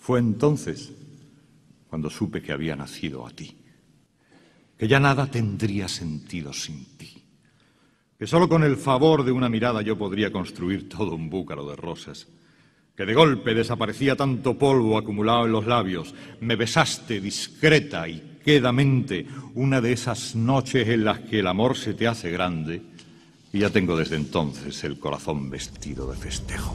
Fue entonces cuando supe que había nacido a ti, que ya nada tendría sentido sin ti, que solo con el favor de una mirada yo podría construir todo un búcaro de rosas, que de golpe desaparecía tanto polvo acumulado en los labios, me besaste discreta y quedamente una de esas noches en las que el amor se te hace grande, y ya tengo desde entonces el corazón vestido de festejo.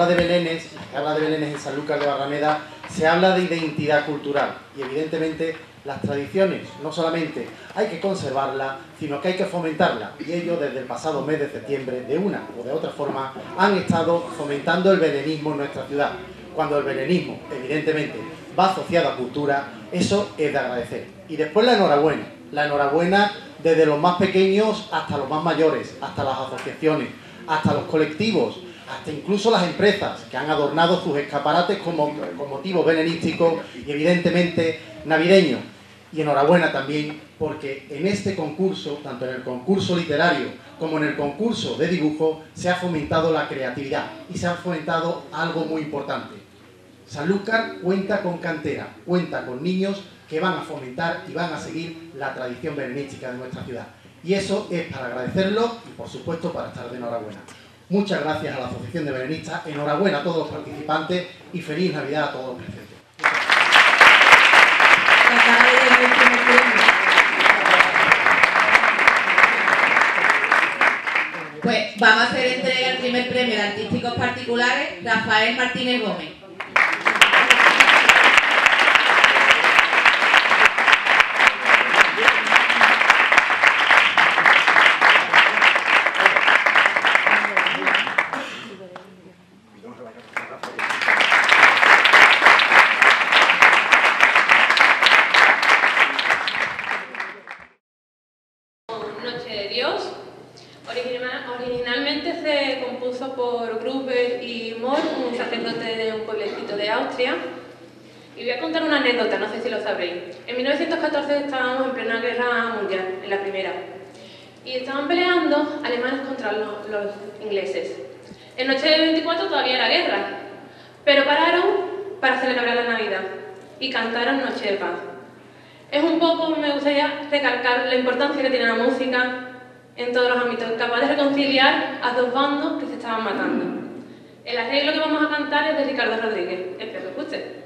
habla de Belénes, se habla de Belénes en San Lucas de Barrameda, se habla de identidad cultural y evidentemente las tradiciones no solamente hay que conservarlas, sino que hay que fomentarlas y ellos desde el pasado mes de septiembre, de una o de otra forma, han estado fomentando el belenismo en nuestra ciudad. Cuando el belenismo, evidentemente, va asociado a cultura, eso es de agradecer. Y después la enhorabuena, la enhorabuena desde los más pequeños hasta los más mayores, hasta las asociaciones, hasta los colectivos, hasta incluso las empresas que han adornado sus escaparates con motivos belenísticos y evidentemente navideños. Y enhorabuena también porque en este concurso, tanto en el concurso literario como en el concurso de dibujo, se ha fomentado la creatividad y se ha fomentado algo muy importante. Sanlúcar cuenta con cantera, cuenta con niños que van a fomentar y van a seguir la tradición belenística de nuestra ciudad. Y eso es para agradecerlo y por supuesto para estar de enhorabuena. Muchas gracias a la Asociación de Belenistas, enhorabuena a todos los participantes y feliz Navidad a todos los presentes. Pues vamos a hacer entrega del primer premio de artísticos particulares, Rafael Martínez Gómez. Noche de Dios. Original- originalmente se compuso por Gruber y Mohr, un sacerdote de un pueblecito de Austria. Y voy a contar una anécdota, no sé si lo sabréis. En 1914 estábamos en plena guerra mundial, en la primera. Y estaban peleando alemanes contra los, los ingleses. En noche del 24 todavía era guerra, pero pararon para celebrar la Navidad y cantaron Noche de Paz. Es un poco, me gustaría recalcar la importancia que tiene la música en todos los ámbitos, capaz de reconciliar a dos bandos que se estaban matando. El arreglo que vamos a cantar es de Ricardo Rodríguez, espero que os guste.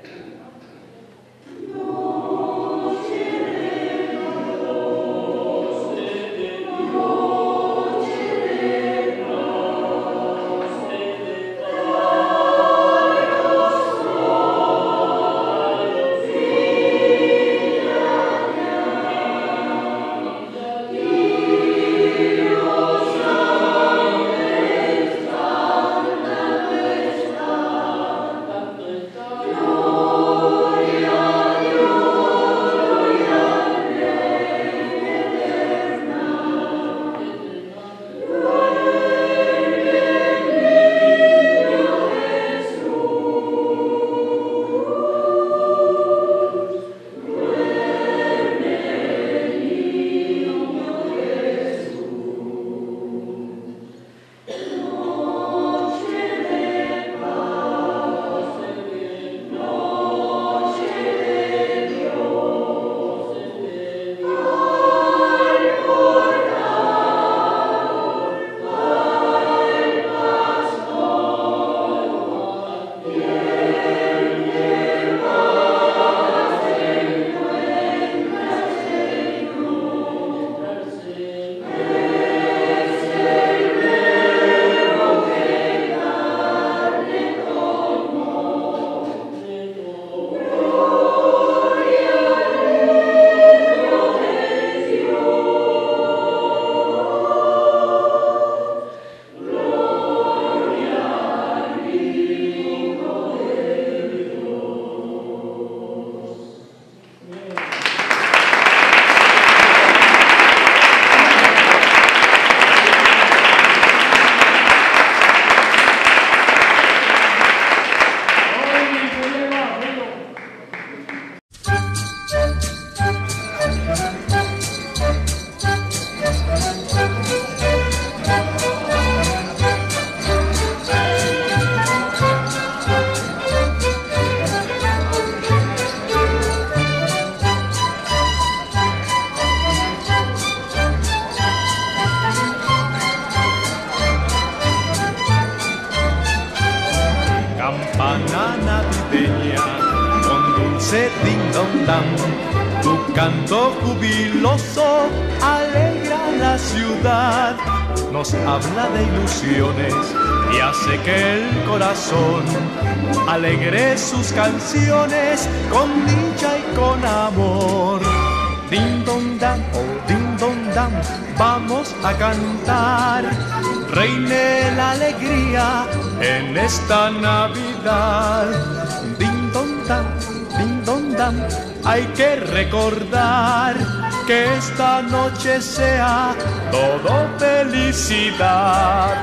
noche sea todo felicidad.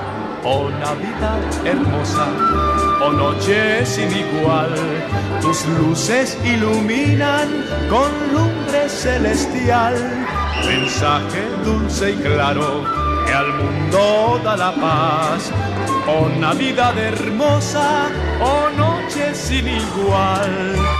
Oh Navidad hermosa, oh noche sin igual, tus luces iluminan con lumbre celestial. Mensaje dulce y claro que al mundo da la paz. Oh Navidad hermosa, oh noche sin igual.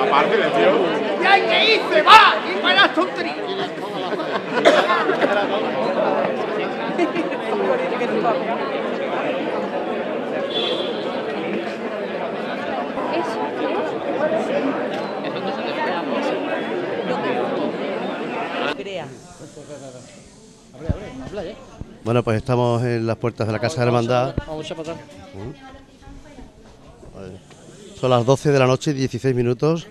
Aparte del tío. ¡Ya que hice! ¡Va! ¡Y para las tonterías! Crea. Habla, habla, habla, ¿eh? Bueno, pues estamos en las puertas de la Casa de Hermandad. Vamos a pasar. Son las 12 de la noche, 16 minutos,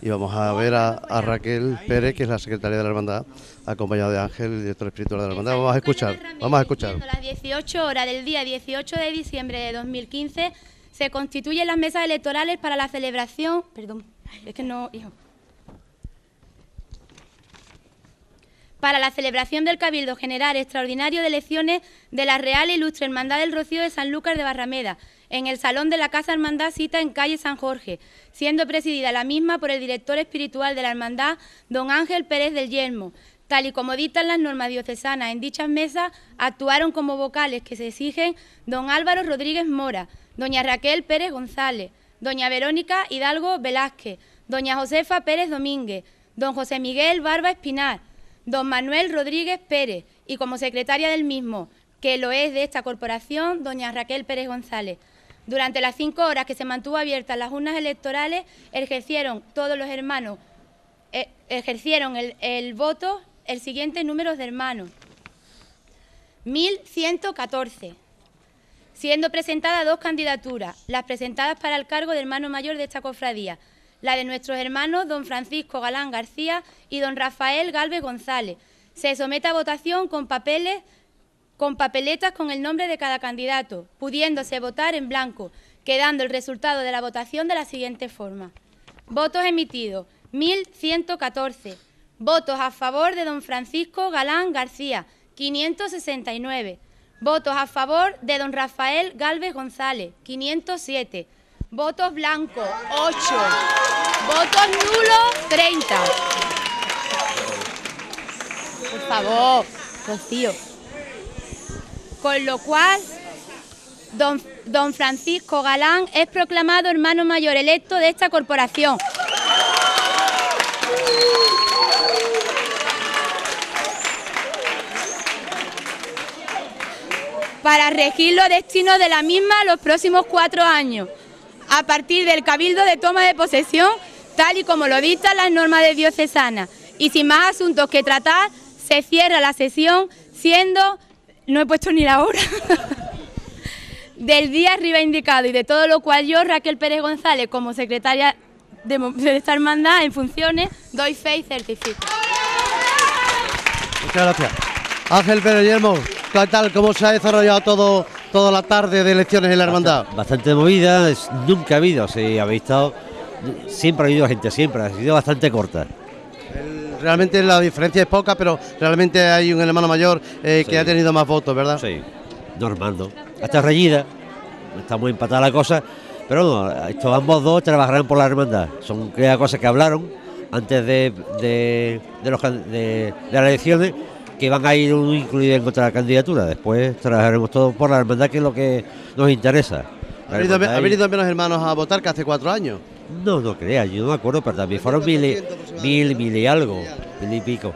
y vamos a ver a, a Raquel Pérez, que es la secretaria de la Hermandad, acompañada de Ángel, el director espiritual de la Hermandad. Vamos a escuchar, vamos a escuchar. A las 18 horas del día 18 de diciembre de 2015 se constituyen las mesas electorales para la celebración. Perdón, es que no, hijo. Para la celebración del Cabildo General Extraordinario de Elecciones de la Real e Ilustre Hermandad del Rocío de San Lucas de Barrameda, en el Salón de la Casa Hermandad Cita en calle San Jorge, siendo presidida la misma por el director espiritual de la Hermandad, don Ángel Pérez del Yelmo. Tal y como dictan las normas diocesanas, en dichas mesas actuaron como vocales que se exigen don Álvaro Rodríguez Mora, doña Raquel Pérez González, doña Verónica Hidalgo Velázquez, doña Josefa Pérez Domínguez, don José Miguel Barba Espinar, don Manuel Rodríguez Pérez y como secretaria del mismo, que lo es de esta corporación, doña Raquel Pérez González. Durante las cinco horas que se mantuvo abiertas las urnas electorales, ejercieron todos los hermanos, eh, ejercieron el, el voto el siguiente número de hermanos. 1114. Siendo presentadas dos candidaturas, las presentadas para el cargo de hermano mayor de esta cofradía, la de nuestros hermanos don Francisco Galán García y don Rafael Galvez González. Se somete a votación con papeletas con el nombre de cada candidato, pudiéndose votar en blanco, quedando el resultado de la votación de la siguiente forma. Votos emitidos, 1.114. Votos a favor de don Francisco Galán García, 569. Votos a favor de don Rafael Galvez González, 507. Votos blancos, 8. Votos nulos, 30. Por favor, Rocío. Con lo cual, don, don Francisco Galán es proclamado hermano mayor electo de esta corporación. Para regir los destinos de la misma los próximos cuatro años, a partir del cabildo de toma de posesión, tal y como lo dictan las normas de diocesana. Y sin más asuntos que tratar, se cierra la sesión siendo, no he puesto ni la hora, del día arriba indicado y de todo lo cual yo, Raquel Pérez González, como secretaria de, de esta hermandad en funciones, doy fe y certifico. Muchas gracias. Ángel Pérez ¿qué tal? ¿Cómo se ha desarrollado todo, toda la tarde de elecciones en la hermandad? Bastante movida, es- nunca ha habido, si habéis estado, siempre ha habido gente, siempre, ha sido bastante corta. Realmente la diferencia es poca, pero realmente hay un hermano mayor eh, que ha tenido más votos, ¿verdad? Sí, normal, ¿no? Hasta reñida, está muy empatada la cosa, pero no, estos ambos dos trabajarán por la hermandad. Son cosas que hablaron antes de, de, de los de- de las elecciones que van a ir uno incluido en contra de la candidatura. Después trabajaremos todos por la hermandad, que es lo que nos interesa. La ¿Ha venido, ha venido menos hermanos a votar que hace cuatro años? No, no creas, yo no me acuerdo, pero también fueron mil, y- mil, mil y algo, mil y pico.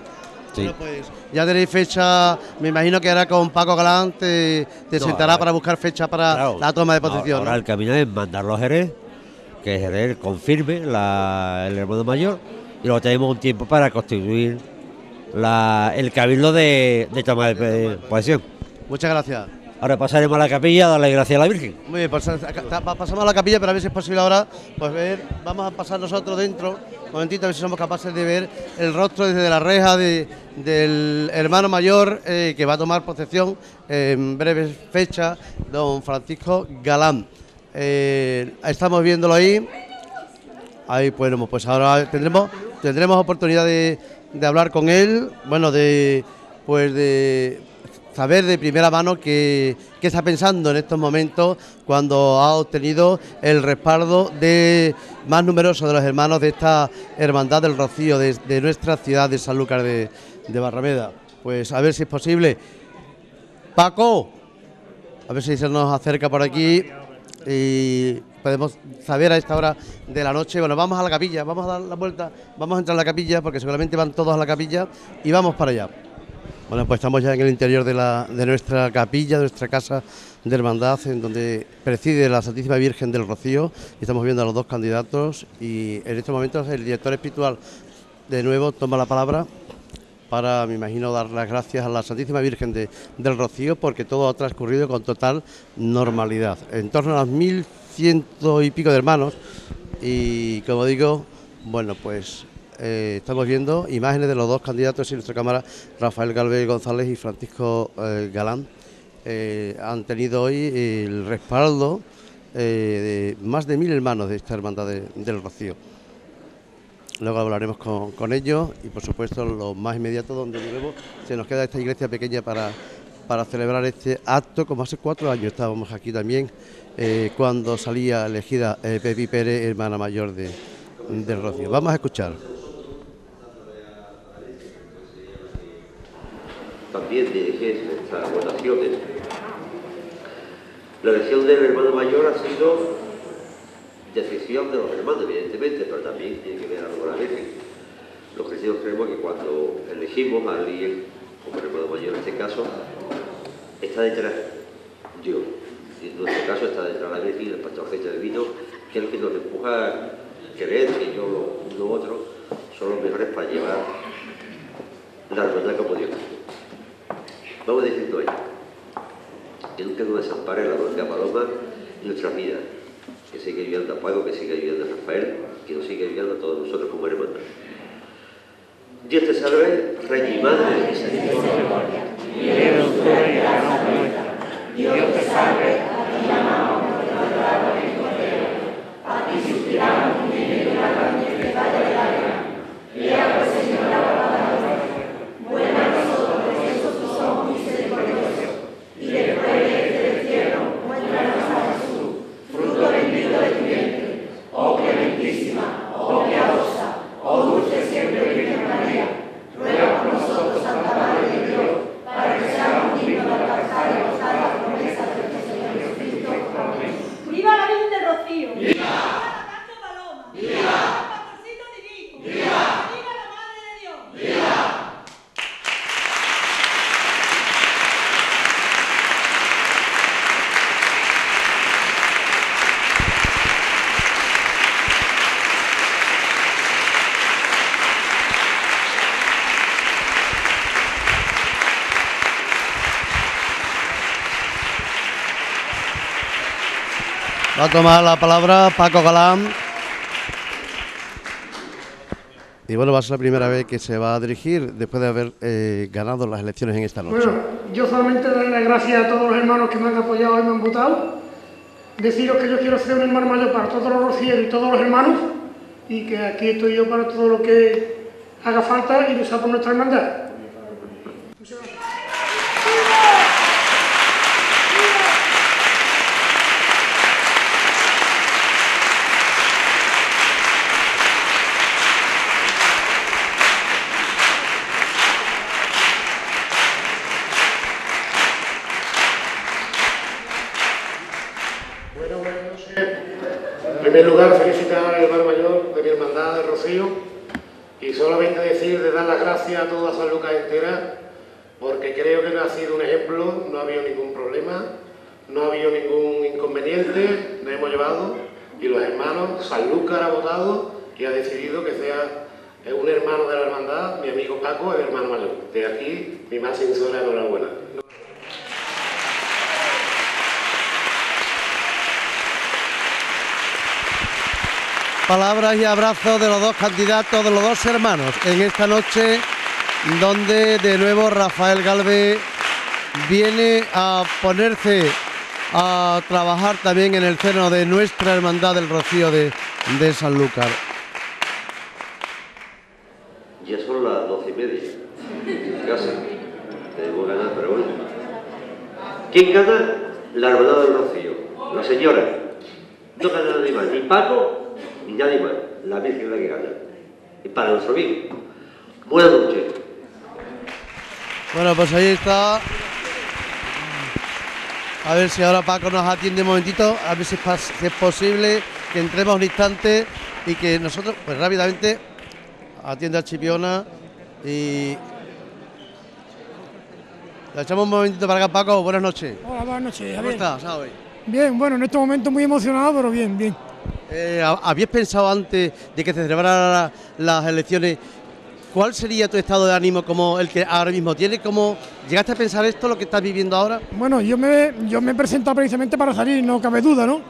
Sí. Bueno, pues ya tenéis fecha, me imagino que ahora con Paco Galán te, te No, sentará para buscar fecha para la toma de posición. Ahora ¿no? el camino es mandarlo a Jerez, que Jerez confirme la- el hermano mayor, y luego tenemos un tiempo para constituir la- el cabildo de, de toma de posesión. Muchas gracias. Ahora pasaremos a la capilla a darle gracias a la Virgen. Muy bien, pues pa- pasamos a la capilla, pero a ver si es posible ahora, pues ver, vamos a pasar nosotros dentro, un momentito, a ver si somos capaces de ver el rostro desde la reja de- del hermano mayor eh, que va a tomar posesión en breves fechas, don Francisco Galán. Eh, estamos viéndolo ahí. Ahí, bueno, pues ahora tendremos tendremos oportunidad de, de hablar con él, bueno, de pues de saber de primera mano qué, qué está pensando en estos momentos cuando ha obtenido el respaldo de más numeroso de los hermanos de esta hermandad del Rocío de, de nuestra ciudad de Sanlúcar de, de Barrameda. Pues a ver si es posible. Paco, a ver si se nos acerca por aquí y podemos saber a esta hora de la noche. Bueno, vamos a la capilla, vamos a dar la vuelta, vamos a entrar a la capilla porque seguramente van todos a la capilla y vamos para allá. Bueno, pues estamos ya en el interior de, la, de nuestra capilla, de nuestra casa de hermandad, en donde preside la Santísima Virgen del Rocío. Y estamos viendo a los dos candidatos y en estos momentos el director espiritual de nuevo toma la palabra para, me imagino, dar las gracias a la Santísima Virgen de- del Rocío porque todo ha transcurrido con total normalidad. En torno a las mil ciento y pico de hermanos y, como digo, bueno, pues eh, estamos viendo imágenes de los dos candidatos en nuestra cámara, Rafael Galvez González y Francisco eh, Galán. Eh, han tenido hoy el respaldo de más de mil hermanos de esta hermandad de- del Rocío. Luego hablaremos con, con ellos y por supuesto lo más inmediato donde de nuevo se nos queda esta iglesia pequeña para, para celebrar este acto, como hace cuatro años estábamos aquí también, eh, cuando salía elegida eh, Pepi Pérez, hermana mayor de, del Rocío. Vamos a escuchar. también dirigir estas votaciones. La elección del hermano mayor ha sido decisión de los hermanos, evidentemente, pero también tiene que ver algo con la Virgen. Los cristianos creemos que cuando elegimos a alguien como hermano mayor en este caso, está detrás Dios. Y en nuestro caso está detrás la Virgen y el pastor Gete de Vino, que es el que nos empuja a creer que yo, lo uno u otro, son los mejores para llevar la hermandad como Dios. Vamos diciendo ello. Que nunca nos desampare la blanca paloma en nuestras vidas. Que siga ayudando a Pago, que siga ayudando a Rafael, que nos siga ayudando a todos nosotros como hermanos. Dios te salve, Rey y Madre de misericordia. Dios te salve, a ti llamamos, en Cordero. A ti suspiramos, en medio de la gran tristeza de la guerra. Lea, pues, Señor, la palabra Buena a nosotros, Jesús, tú somos misericordiosos. Y después de este destierro, muéstranos a Jesús, fruto bendito de tu vientre. Oh clementísima, oh piadosa, oh dulce siempre Virgen María. Ruega por nosotros, Santa Madre de Dios, para que seamos dignos de alcanzar y gozar las promesas de nuestro Señor Jesucristo. Amén. ¡Viva la Virgen del Rocío! ¡Viva! la Cacho Paloma! ¡Viva! el Pastorcito Divino! ¡Viva! ¡Viva la Madre de Dios! ¡Viva! Va a tomar la palabra Paco Galán. Y bueno, va a ser la primera vez que se va a dirigir después de haber eh, ganado las elecciones en esta noche. Bueno, yo solamente darle las gracias a todos los hermanos que me han apoyado y me han votado. Deciros que yo quiero ser un hermano mayor para todos los rocieros y todos los hermanos y que aquí estoy yo para todo lo que haga falta y luchar por nuestra hermandad. Bueno, bueno, no sé. En primer lugar, felicitar al hermano mayor de mi hermandad de Rocío y solamente decir de dar las gracias a toda San Lucas entera porque creo que ha sido un ejemplo, no ha habido ningún problema, no ha habido ningún inconveniente, nos hemos llevado y los hermanos, San Lucas ha votado y ha decidido que sea un hermano de la hermandad, mi amigo Paco, el hermano mayor. De aquí, mi más sincera enhorabuena. Palabras y abrazos de los dos candidatos, de los dos hermanos, en esta noche donde de nuevo Rafael Galvez viene a ponerse a trabajar también en el seno de nuestra hermandad del Rocío de, de Sanlúcar. Ya son las doce y media. Casi. Tenemos ganas, pero bueno. ¿Quién gana? La hermandad del Rocío. La señora. No gana nadie más. Ni Paco, ni nadie más. La Virgen es la que gana. Y para nuestro bien. Buenas noches. Bueno, pues ahí está A ver si ahora Paco nos atiende un momentito, a ver si es, posible que entremos un instante y que nosotros, pues rápidamente, atienda a Chipiona y. Le echamos un momentito para acá, Paco. Buenas noches. Hola, buenas noches. ¿Cómo estás hoy? Bien, bueno, en este momento muy emocionado, pero bien, bien. Eh, ¿Habías pensado antes de que se celebraran las elecciones cuál sería tu estado de ánimo como el que ahora mismo tienes? ¿Cómo llegaste a pensar esto, lo que estás viviendo ahora? Bueno, yo me, yo me he presentado precisamente para salir, no cabe duda, ¿no?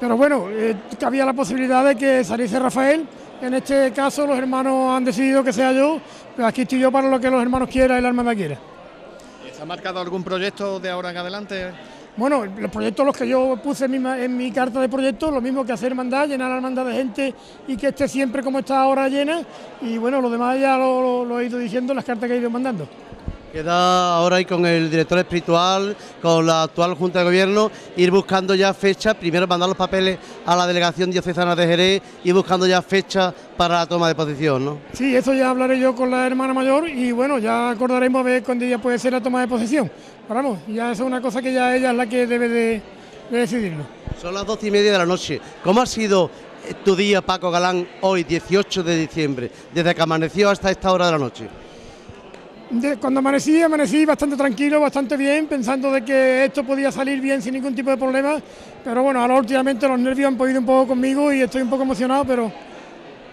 Pero bueno, eh, cabía la posibilidad de que saliese Rafael. En este caso, los hermanos han decidido que sea yo, pero aquí estoy yo para lo que los hermanos quieran y la hermandad quiera. ¿Se ha marcado algún proyecto de ahora en adelante? Bueno, los proyectos los que yo puse en mi, en mi carta de proyecto, lo mismo que hacer hermandad, llenar la hermandad de gente y que esté siempre como está ahora llena. Y bueno, lo demás ya lo he ido diciendo en las cartas que he ido mandando. Queda ahora ahí con el director espiritual, con la actual Junta de Gobierno, ir buscando ya fecha, primero mandar los papeles a la delegación diocesana de Jerez y buscando ya fecha para la toma de posición, ¿no? Sí, eso ya hablaré yo con la hermana mayor y bueno, ya acordaremos a ver cuándo ya puede ser la toma de posesión. Pero vamos, ya eso es una cosa que ya ella es la que debe de, de decidirlo. Son las doce y media de la noche. ¿Cómo ha sido eh, tu día, Paco Galán, hoy, 18 de diciembre, desde que amaneció hasta esta hora de la noche? De- cuando amanecí, amanecí bastante tranquilo, bastante bien, pensando de que esto podía salir bien sin ningún tipo de problema. Pero bueno, ahora últimamente los nervios han podido un poco conmigo y estoy un poco emocionado, pero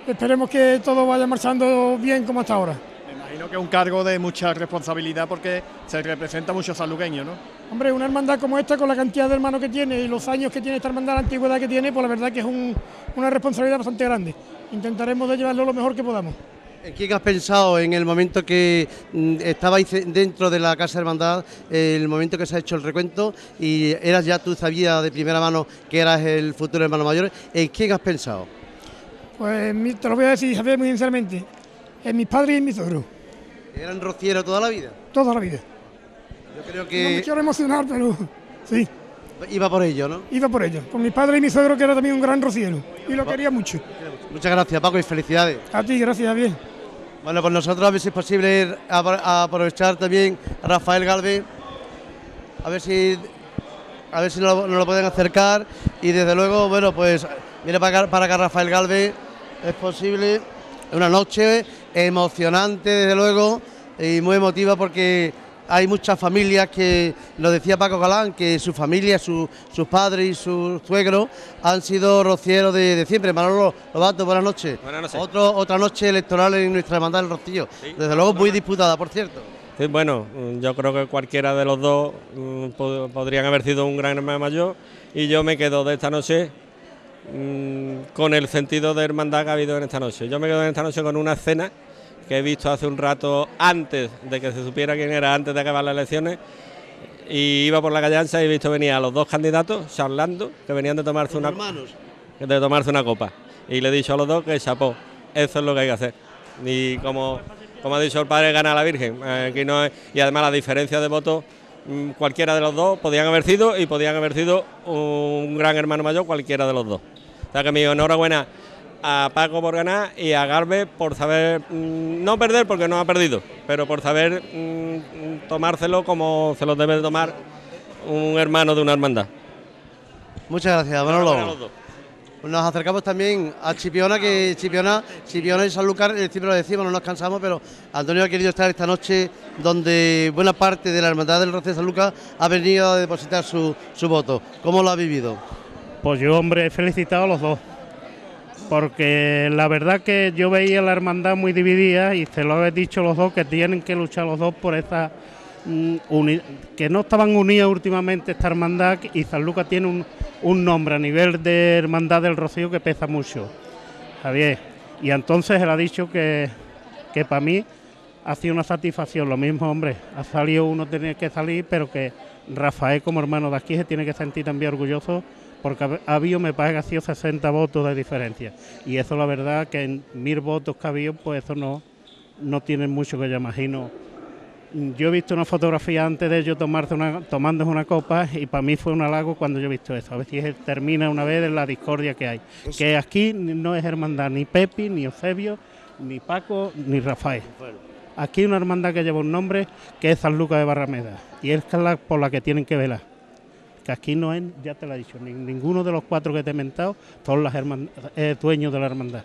esperemos que todo vaya marchando bien como hasta ahora. Me imagino que es un cargo de mucha responsabilidad porque se representa mucho sanluqueño, ¿no? Hombre, una hermandad como esta, con la cantidad de hermanos que tiene y los años que tiene esta hermandad, la antigüedad que tiene, pues la verdad que es un- una responsabilidad bastante grande. Intentaremos de llevarlo lo mejor que podamos. ¿En quién has pensado en el momento que mm, estabais dentro de la Casa Hermandad, el momento que se ha hecho el recuento y eras ya tú sabías de primera mano que eras el futuro hermano mayor? ¿En quién has pensado? Pues mi- te lo voy a decir, Javier, muy sinceramente, en mis padres y en mi suegro, ¿Eran rocieros toda la vida? toda la vida. Yo creo No me que quiero emocionar, pero sí, iba por ello, ¿no? iba por ello. Por mis padres y mi suegro, que era también un gran rociero, y lo quería mucho. Muchas gracias, Paco, y felicidades. A ti, gracias, Javier. Bueno, pues nosotros a ver si es posible apro- aprovechar también a Rafael Galvez, a ver si a ver si nos lo, lo pueden acercar. Y desde luego, bueno, pues viene para para acá Rafael Galvez, es posible, una noche emocionante desde luego y muy emotiva porque hay muchas familias que, lo decía Paco Galán, que su familia, su- sus padres y sus suegros han sido rocieros de, de siempre. Manolo Lobato, buenas noches. Buenas noches. Otro, otra noche electoral en nuestra hermandad del Rocío. Desde luego muy disputada, por cierto. Sí, bueno, yo creo que cualquiera de los dos mm, pod- podrían haber sido un gran hermano mayor y yo me quedo de esta noche mm, con el sentido de hermandad que ha habido en esta noche. Yo me quedo en esta noche con una escena que he visto hace un rato antes de que se supiera quién era, antes de acabar las elecciones, y iba por la calle Ancha y he visto venir a los dos candidatos charlando, que venían de tomarse una de tomarse una copa. Y le he dicho a los dos que chapó, eso es lo que hay que hacer. Y como, como ha dicho el padre, gana la Virgen. Eh, aquí no es- y además la diferencia de votos, mm, cualquiera de los dos podían haber sido y podían haber sido un gran hermano mayor, cualquiera de los dos. O sea que mi enhorabuena a Paco por ganar y a Garbe por saber, mm, no perder porque no ha perdido, pero por saber mm, tomárselo como se lo debe de tomar un hermano de una hermandad. Muchas gracias, Manolo. los dos. Nos acercamos también a Chipiona, que Chipiona, Chipiona y Sanlúcar, eh, siempre lo decimos, no nos cansamos, pero Antonio ha querido estar esta noche donde buena parte de la Hermandad del Rocío de Sanlúcar ha venido a depositar su, su voto. ¿Cómo lo ha vivido? Pues yo, hombre, he felicitado a los dos. Porque la verdad que yo veía la hermandad muy dividida y se lo habéis dicho los dos que tienen que luchar los dos por esa mm, que no estaban unidas últimamente esta hermandad y San Lucas tiene un, un nombre a nivel de hermandad del Rocío que pesa mucho. Javier. Y entonces él ha dicho que, que para mí ha sido una satisfacción. Lo mismo, hombre, ha salido uno tiene que salir, pero que Rafael como hermano de aquí se tiene que sentir también orgulloso porque habido, me sido 60 votos de diferencia. Y eso la verdad que en mil votos que habido, pues eso no, no tiene mucho que yo imagino. Yo he visto una fotografía antes de ellos tomarse una, tomándose una copa y para mí fue un halago cuando yo he visto eso. A ver si es- termina una vez en la discordia que hay. Que aquí no es hermandad ni Pepi, ni Eusebio, ni Paco, ni Rafael. Aquí hay una hermandad que lleva un nombre que es San Lucas de Barrameda y es la- por la que tienen que velar. Que aquí no es, ya te lo he dicho, ni- ninguno de los cuatro que te he mentado son las eh, dueños de la hermandad.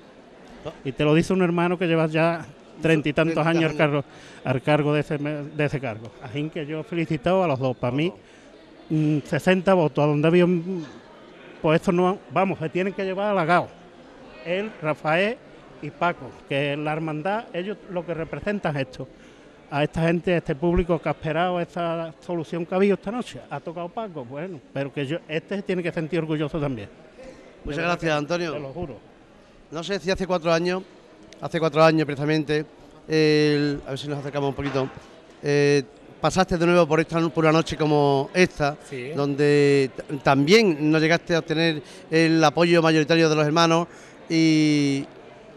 Y te lo dice un hermano que lleva ya treinta y tantos años al cargo, al cargo de, ese, de ese cargo. Así que yo he felicitado a los dos. Para mí, mm, 60 votos, a donde había un- Pues esto no, vamos, se tienen que llevar halagados. Él, Rafael y Paco, que la hermandad, ellos lo que representan es esto. A esta gente, a este público que ha esperado esta solución que ha habido esta noche. Ha tocado Paco, bueno, pero que yo, este se tiene que sentir orgulloso también. Muchas gracias, que- Antonio. Te lo juro. No sé si hace cuatro años, hace cuatro años precisamente, el- a ver si nos acercamos un poquito, eh, pasaste de nuevo por, esta, por una noche como esta, Sí. donde también no llegaste a obtener el apoyo mayoritario de los hermanos y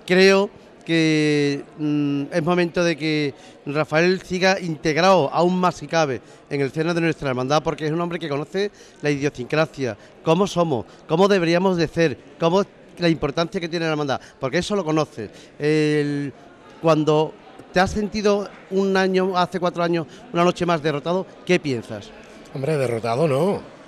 creo que mm, es momento de que Rafael siga integrado aún más si cabe en el seno de nuestra hermandad porque es un hombre que conoce la idiosincrasia, cómo somos, cómo deberíamos de ser, cómo la importancia que tiene la hermandad, porque eso lo conoce. El- cuando te has sentido un año, hace cuatro años, una noche más derrotado, ¿qué piensas? Hombre, derrotado no.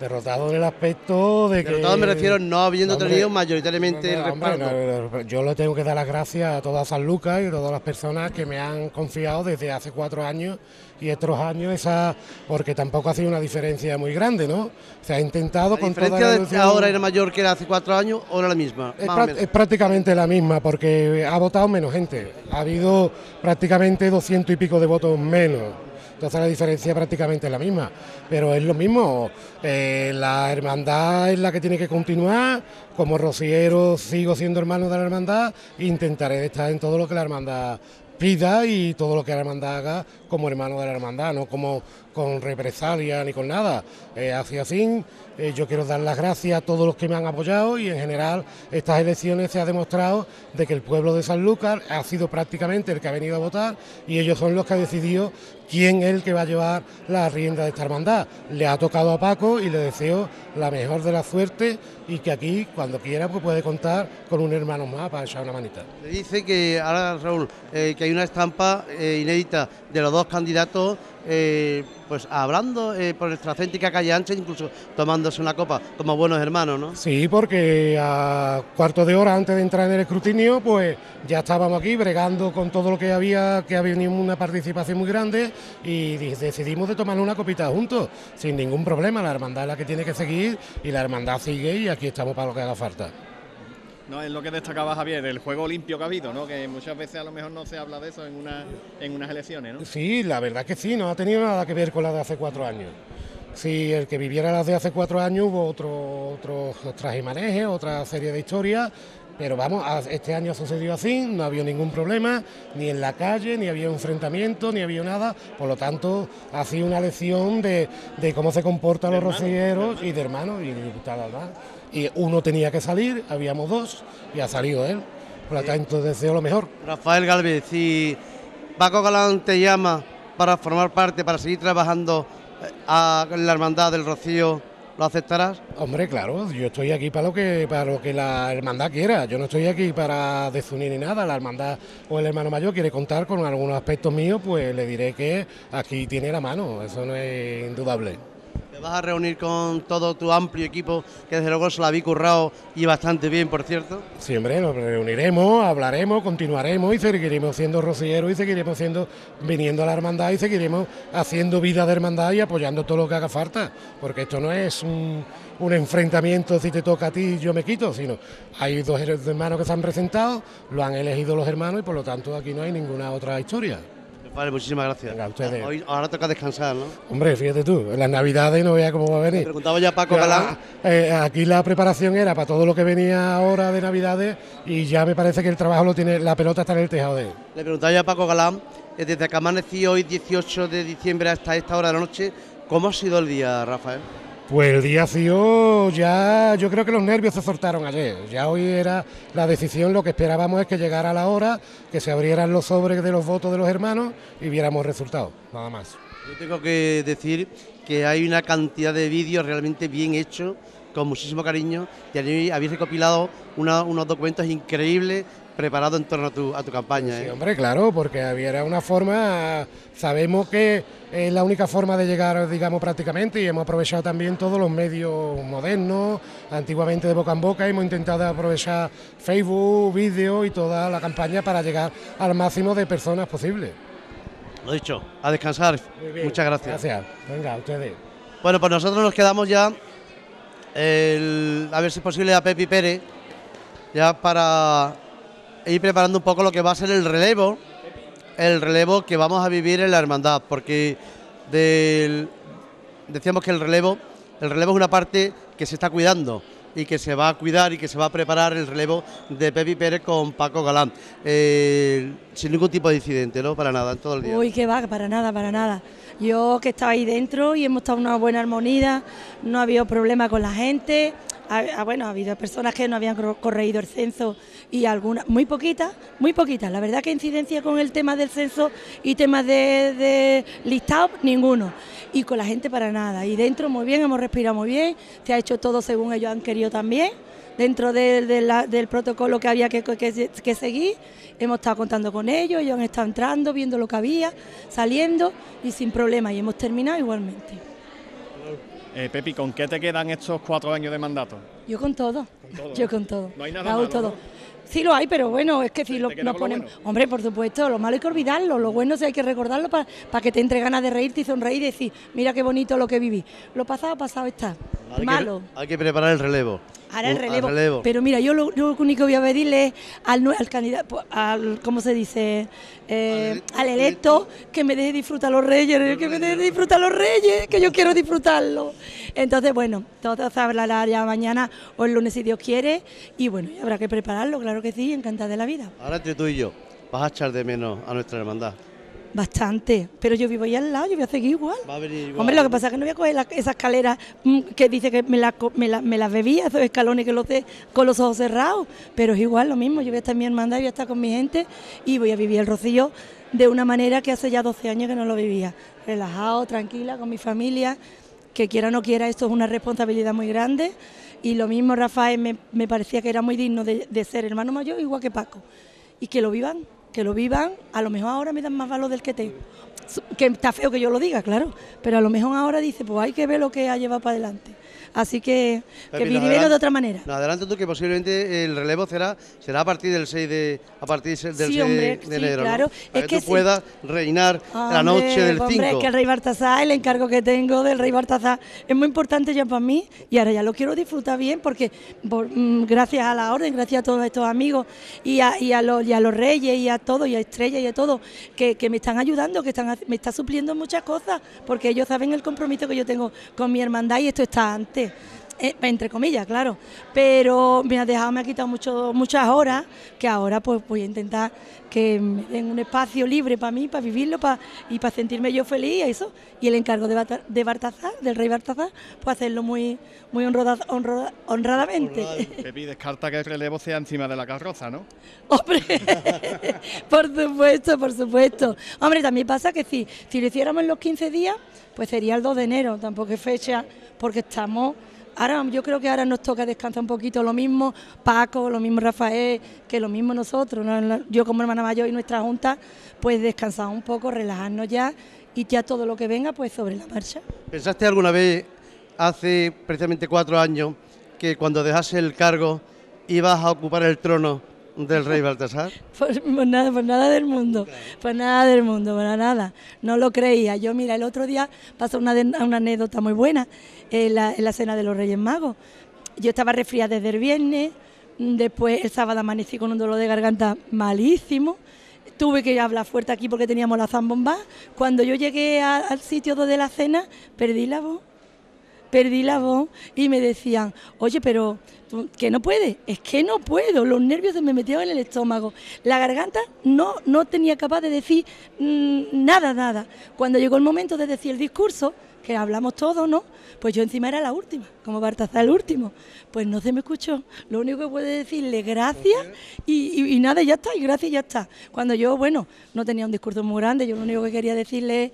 Derrotado en el aspecto de que... Derrotado me refiero no habiendo Hombre, tenido mayoritariamente el respaldo. no, yo le tengo que dar las gracias a toda San Lucas y a todas las personas que me han confiado desde hace cuatro años y estos años esa porque tampoco ha sido una diferencia muy grande, ¿no? Se ha intentado ¿La con toda diferencia la de ahora era mayor que era hace cuatro años o era la misma? es, prá- prácticamente la misma porque ha votado menos gente. Ha habido prácticamente 200 y pico de votos menos. Entonces la diferencia prácticamente es la misma. Pero es lo mismo. eh, la hermandad es la que tiene que continuar. Como rociero sigo siendo hermano de la hermandad. Intentaré estar en todo lo que la hermandad pida y todo lo que la hermandad haga como hermano de la hermandad, no como con represalia ni con nada. Eh, así, eh, yo quiero dar las gracias a todos los que me han apoyado y en general estas elecciones se ha demostrado de que el pueblo de San Lucas ha sido prácticamente el que ha venido a votar y ellos son los que han decidido quién es el que va a llevar la rienda de esta hermandad. Le ha tocado a Paco y le deseo la mejor de la suerte y que aquí, cuando quiera, pues puede contar con un hermano más para echar una manita. Me dice que ahora, Raúl, eh, que hay una estampa eh, inédita de los dos candidatos, eh, pues hablando eh, por nuestra auténtica calle ancha, incluso tomándose una copa como buenos hermanos, ¿no? Sí, porque a cuarto de hora antes de entrar en el escrutinio, pues ya estábamos aquí bregando con todo lo que había, que había una participación muy grande y di- decidimos de tomar una copita juntos, sin ningún problema. La hermandad es la que tiene que seguir y la hermandad sigue y aquí estamos para lo que haga falta. No, es lo que destacaba Javier, el juego limpio que ha habido, ¿no? Que muchas veces a lo mejor no se habla de eso en, una, en unas elecciones, ¿no? Sí, la verdad que sí, no ha tenido nada que ver con la de hace cuatro años. Si el que viviera las de hace cuatro años hubo otro, otro, otras imanejes, otra serie de historias, pero vamos, este año ha sucedido así, no había ningún problema, ni en la calle, ni había enfrentamiento, ni había nada, por lo tanto ha sido una lección de, de cómo se comportan los rocilleros y de hermanos y tal, tal, tal. Y uno tenía que salir, habíamos dos, y ha salido él. Por lo tanto, deseo lo mejor. Rafael Galvez, si Paco Galán te llama para formar parte, para seguir trabajando eh, a la hermandad del Rocío, ¿lo aceptarás? Hombre, claro, yo estoy aquí para lo que para lo que la hermandad quiera. Yo no estoy aquí para desunir ni nada. La hermandad o el hermano mayor quiere contar con algunos aspectos míos, pues le diré que aquí tiene la mano. Eso no es indudable. Vas a reunir con todo tu amplio equipo, que desde luego se lo habéis currado y bastante bien, por cierto. Sí, hombre, nos reuniremos, hablaremos, continuaremos y seguiremos siendo rocilleros y seguiremos siendo viniendo a la hermandad y seguiremos haciendo vida de hermandad y apoyando todo lo que haga falta. Porque esto no es un, un enfrentamiento si te toca a ti yo me quito, sino hay dos hermanos que se han presentado, lo han elegido los hermanos y por lo tanto aquí no hay ninguna otra historia. Vale, muchísimas gracias. Venga, ustedes. Hoy, ahora toca descansar, ¿no? Hombre, fíjate tú, en las navidades no veas cómo va a venir. Preguntaba ya a Paco Ya, Galán. eh, aquí la preparación era para todo lo que venía ahora de navidades y ya me parece que el trabajo lo tiene, la pelota está en el tejado de él. Le preguntaba ya a Paco Galán, eh, desde que amanecí hoy, 18 de diciembre, hasta esta hora de la noche, ¿cómo ha sido el día, Rafael? Pues el día sido ya, yo creo que los nervios se soltaron ayer. Ya hoy era la decisión, lo que esperábamos es que llegara la hora, que se abrieran los sobres de los votos de los hermanos y viéramos resultados, nada más. Yo tengo que decir que hay una cantidad de vídeos realmente bien hechos, con muchísimo cariño, y habéis recopilado una- unos documentos increíbles, preparado en torno a tu, a tu campaña. Sí, ¿eh? hombre, claro, porque había una forma, sabemos que es la única forma de llegar, digamos, prácticamente, y hemos aprovechado también todos los medios modernos, antiguamente de boca en boca, hemos intentado aprovechar Facebook, vídeo y toda la campaña para llegar al máximo de personas posible. Lo dicho, a descansar. Muy bien, Muchas gracias. Gracias. Venga, ustedes. Bueno, pues nosotros nos quedamos ya, el- a ver si es posible, a Pepi Pérez, ya para ir preparando un poco lo que va a ser el relevo, el relevo que vamos a vivir en la hermandad, porque decíamos que el relevo, el relevo es una parte que se está cuidando y que se va a cuidar y que se va a preparar el relevo de Pepi Pérez con Paco Galán, eh, sin ningún tipo de incidente, ¿no? Para nada, en todo el día. Uy, que va, para nada, para nada. Yo que estaba ahí dentro y hemos estado en una buena armonía, no ha habido problema con la gente. Ha, ha- bueno, ha habido personas que no habían cor- corregido el censo y algunas, muy poquitas, muy poquitas. La verdad que incidencia con el tema del censo y temas de, de listado, ninguno. Y con la gente para nada. Y dentro muy bien, hemos respirado muy bien, se ha hecho todo según ellos han querido también dentro del protocolo que había que, que- que seguir. Hemos estado contando con ellos, ellos han estado entrando, viendo lo que había, saliendo y sin problema. Y hemos terminado igualmente. Eh, Pepi, ¿con qué te quedan estos cuatro años de mandato? Yo con todo. todo, Yo ¿no? con todo. No hay nada malo, todo. ¿no? Sí lo hay, pero bueno, es que si lo, nos ponemos... Hombre, por supuesto, lo malo hay que olvidarlo, lo bueno sí hay que recordarlo para que te entre ganas de reírte y sonreír y decir, mira qué bonito lo que viví. Lo pasado, pasado está. Hay que- Malo. hay que preparar el relevo. Ahora el Un- al relevo. Pero mira, yo lo, único que voy a pedirle es al, al candidato, al, ¿cómo se dice? Eh, al electo, que me deje disfrutar los reyes, que me deje disfrutar los reyes, que yo quiero disfrutarlo. Entonces, bueno, todo se hablará ya mañana o el lunes si Dios quiere. Y bueno, habrá que prepararlo, claro que sí, encantada de la vida. Ahora entre tú y yo, vas a echar de menos a nuestra hermandad. Bastante, pero yo vivo ahí al lado, yo voy a seguir igual. Va a venir igual. Hombre, lo que pasa es que no voy a coger la- esa escalera mm, que dice que me las me la- me las bebía, esos escalones que los de con los ojos cerrados, pero es igual lo mismo, yo voy a estar en mi hermandad, voy a estar con mi gente y voy a vivir el rocío de una manera que hace ya 12 años que no lo vivía, relajado, tranquila, con mi familia, que quiera o no quiera, esto es una responsabilidad muy grande. Y lo mismo Rafael me, me parecía que era muy digno de, de ser hermano mayor, igual que Paco, y que lo vivan, que lo vivan, a lo mejor ahora me dan más valor del que. Su- Que está feo que yo lo diga, claro, pero a lo mejor ahora dice, pues hay que ver lo que ha llevado para adelante. Así que, que vivirlo de otra manera. nos adelanta tú que posiblemente el relevo será será a partir del 6 de a partir del Sí, 6 hombre, de sí, enero, ¿no? claro. Para Es que, que tú sí. puedas reinar la noche Hombre, del hombre, 5. es que el rey Baltasar, el encargo que tengo del rey Baltasar es muy importante ya para mí y ahora ya lo quiero disfrutar bien porque por- mm, gracias a la orden, gracias a todos estos amigos y a, y a los, y a los reyes y a todos y a Estrella y a todos que, que me están ayudando, que están me está supliendo muchas cosas porque ellos saben el compromiso que yo tengo con mi hermandad y esto está antes. Eh, entre comillas, claro, pero me ha dejado, me ha quitado mucho, muchas horas que ahora pues voy a intentar que me den un espacio libre para mí, para vivirlo para, y para sentirme yo feliz y eso. Y el encargo de, Bata- de Baltasar, del rey Baltasar, pues hacerlo muy, muy honroda- honroda- honradamente. Pepi, descarta que el relevo sea encima de la carroza, ¿no? Hombre, por supuesto, por supuesto. Hombre, también pasa que si, si lo hiciéramos en los 15 días, pues sería el 2 de enero, tampoco es fecha, porque estamos... Ahora, yo creo que ahora nos toca descansar un poquito, lo mismo Paco, lo mismo Rafael, que lo mismo nosotros, yo como hermana mayor y nuestra junta, pues descansar un poco, relajarnos ya y ya todo lo que venga, pues sobre la marcha. ¿Pensaste alguna vez, hace precisamente cuatro años, que cuando dejase el cargo ibas a ocupar el trono del rey Baltasar? Pues, pues nada, pues nada del mundo, pues nada del mundo, para nada. No lo creía. Yo, mira, el otro día pasó una, una anécdota muy buena en la, en la cena de los Reyes Magos. Yo estaba resfriada desde el viernes, después el sábado amanecí con un dolor de garganta malísimo. Tuve que hablar fuerte aquí porque teníamos la zambomba. Cuando yo llegué al sitio de la cena, perdí la voz perdí la voz y me decían, oye, pero tú, que no puedes, es que no puedo, los nervios se me metieron en el estómago, la garganta no, no tenía capaz de decir mm, nada, nada. Cuando llegó el momento de decir el discurso, que hablamos todos, ¿no? Pues yo encima era la última, como Bartazar el último. Pues no se me escuchó. Lo único que puede decirle gracias y, y- y nada, ya está, y gracias y ya está. Cuando yo, bueno, no tenía un discurso muy grande, yo lo único que quería decirle es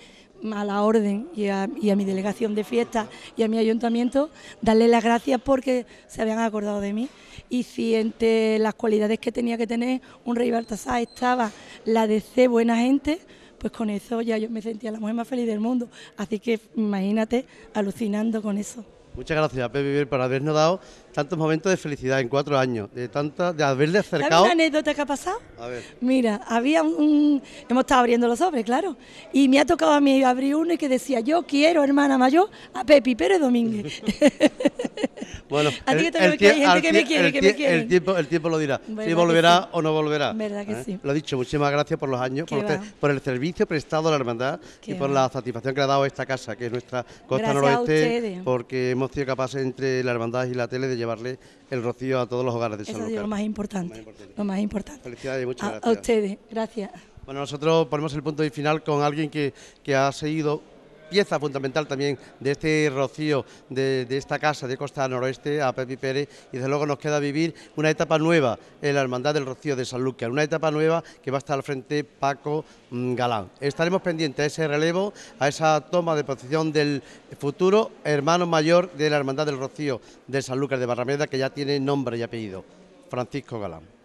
a la orden y a, mi delegación de fiesta y a mi ayuntamiento, darle las gracias porque se habían acordado de mí. Y si entre las cualidades que tenía que tener un rey Baltasar estaba la de ser buena gente, pues con eso ya yo me sentía la mujer más feliz del mundo. Así que imagínate alucinando con eso. Muchas gracias, Pepe por habernos dado tantos momentos de felicidad en cuatro años, de tanta, de haberle ¿Sabes acercado. una anécdota que ha pasado? A ver. Mira, había un, un- Hemos estado abriendo los sobres, claro. Y me ha tocado a mí abrir uno y que decía, yo quiero, hermana mayor, a Pepi Pérez Domínguez. Bueno, A ti que que hay gente que me quiere, que me quiere. El tiempo, el tiempo lo dirá. Si volverá sí. o no volverá. Verdad que ¿eh? sí. Lo dicho, muchísimas gracias por los años, por, usted- por el servicio prestado a la hermandad y por va. la satisfacción que le ha dado esta casa, que es nuestra costa Gracias noroeste, porque hemos sido capaces entre la hermandad y la tele de llevarle el rocío a todos los hogares de Eso San es lo Lucas. más importante. Lo más importante. Felicidades y muchas A, gracias. a ustedes, gracias. Bueno, nosotros ponemos el punto de final con alguien que, que ha seguido pieza fundamental también de este rocío de, esta casa de Costa Noroeste, a Pepi Pérez, y desde luego nos queda vivir una etapa nueva en la Hermandad del Rocío de Sanlúcar, una etapa nueva que va a estar al frente Paco mm, Galán. Estaremos pendientes a ese relevo, a esa toma de posición del futuro hermano mayor de la Hermandad del Rocío de Sanlúcar de Barrameda, que ya tiene nombre y apellido, Francisco Galán.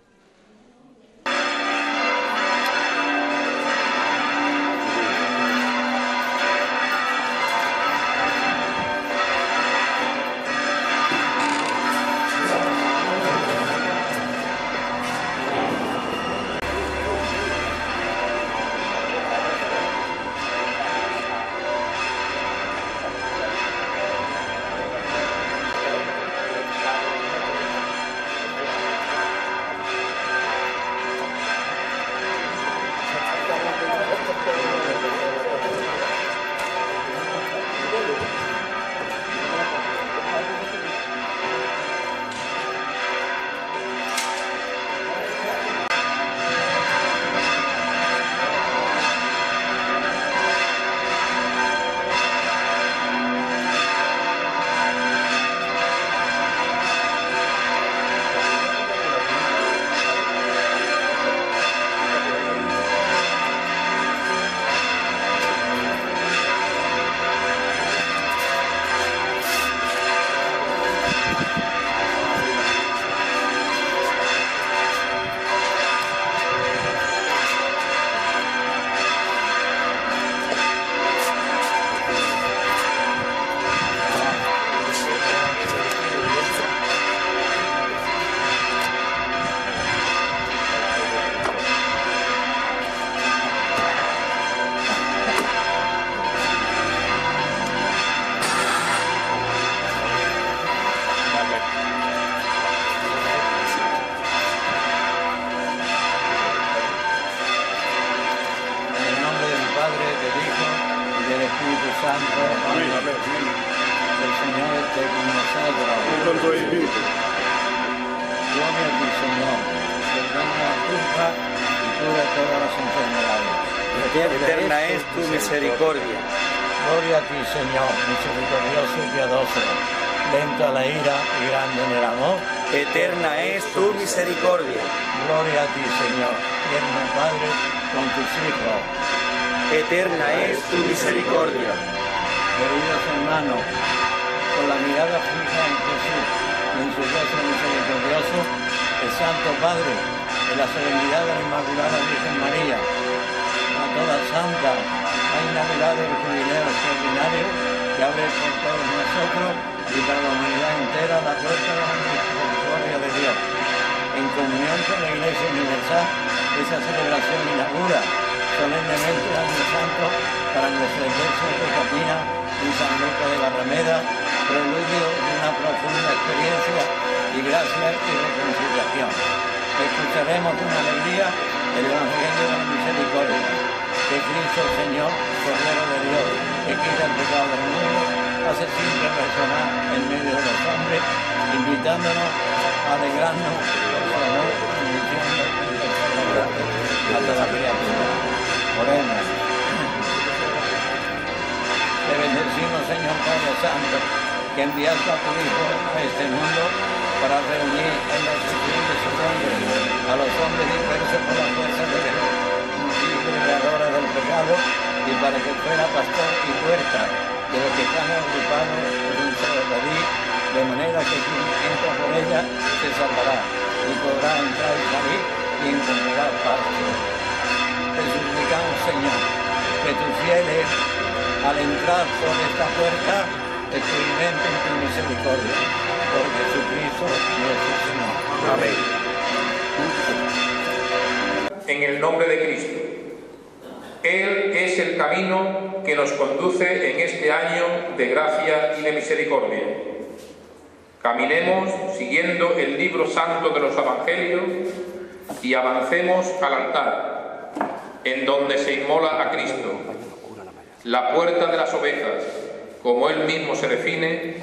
se define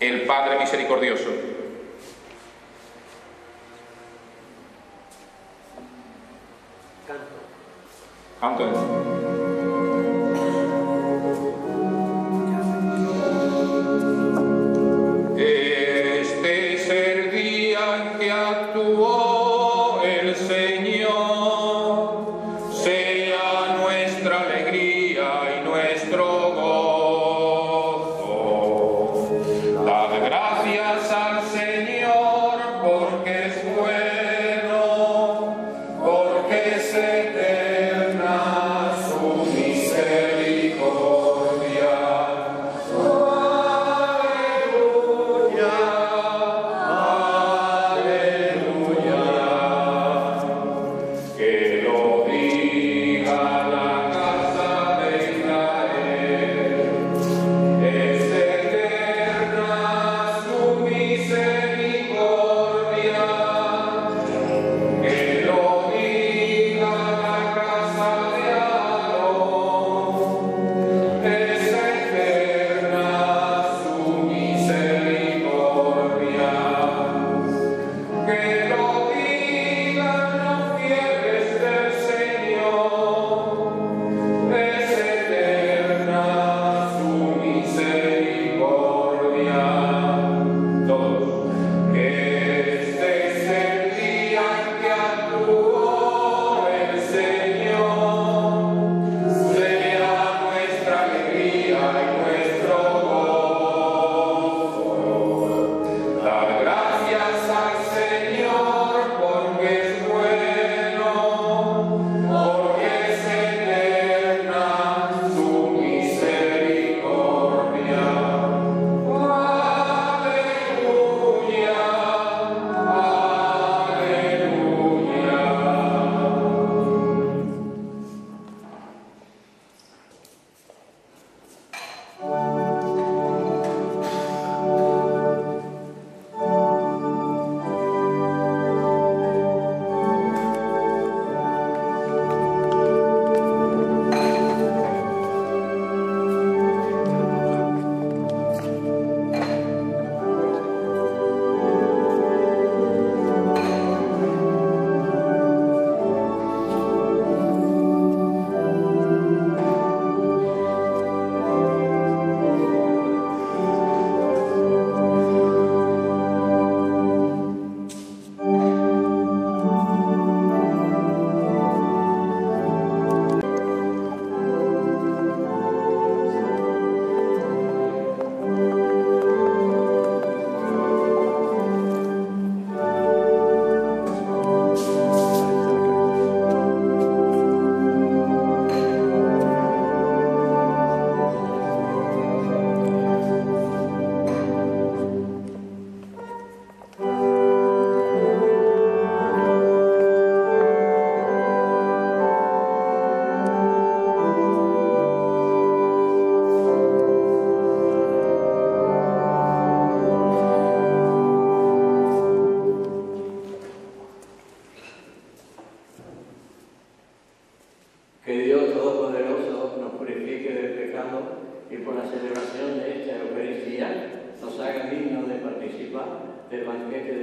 el Padre Misericordioso. Canto. Canto.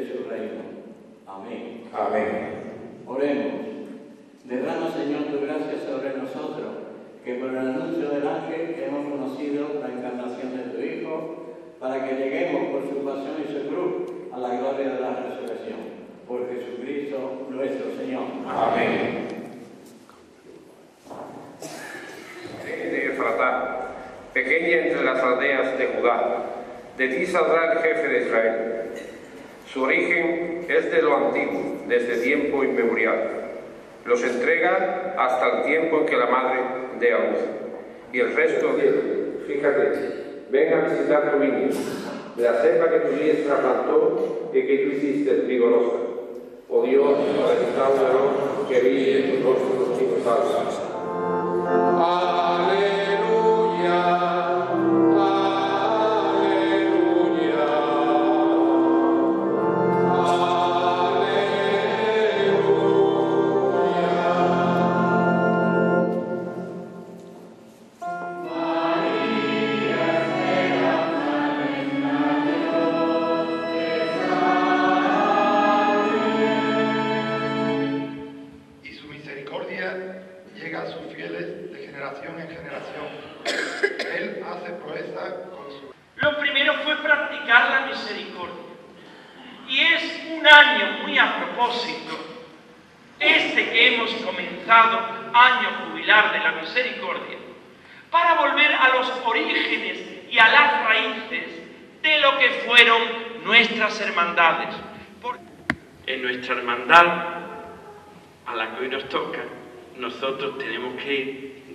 es el reino. Amén. Amén. Oremos. Derrama, Señor, tu gracia sobre nosotros, que por el anuncio del ángel hemos conocido la encarnación de tu Hijo, para que lleguemos por su pasión y su cruz a la gloria de la resurrección. Por Jesucristo nuestro Señor. Amén. Pequeña entre las aldeas de Judá, de ti saldrá el jefe de Israel su origen es de lo antiguo, desde tiempo inmemorial. Los entrega hasta el tiempo en que la madre dé a luz. Y el resto, fíjate, ven a visitar tu viña, de la cepa que tu diestra plantó y que tú hiciste vigorosa. Oh Dios, restaurador, que vi en tus rostros y tus almas.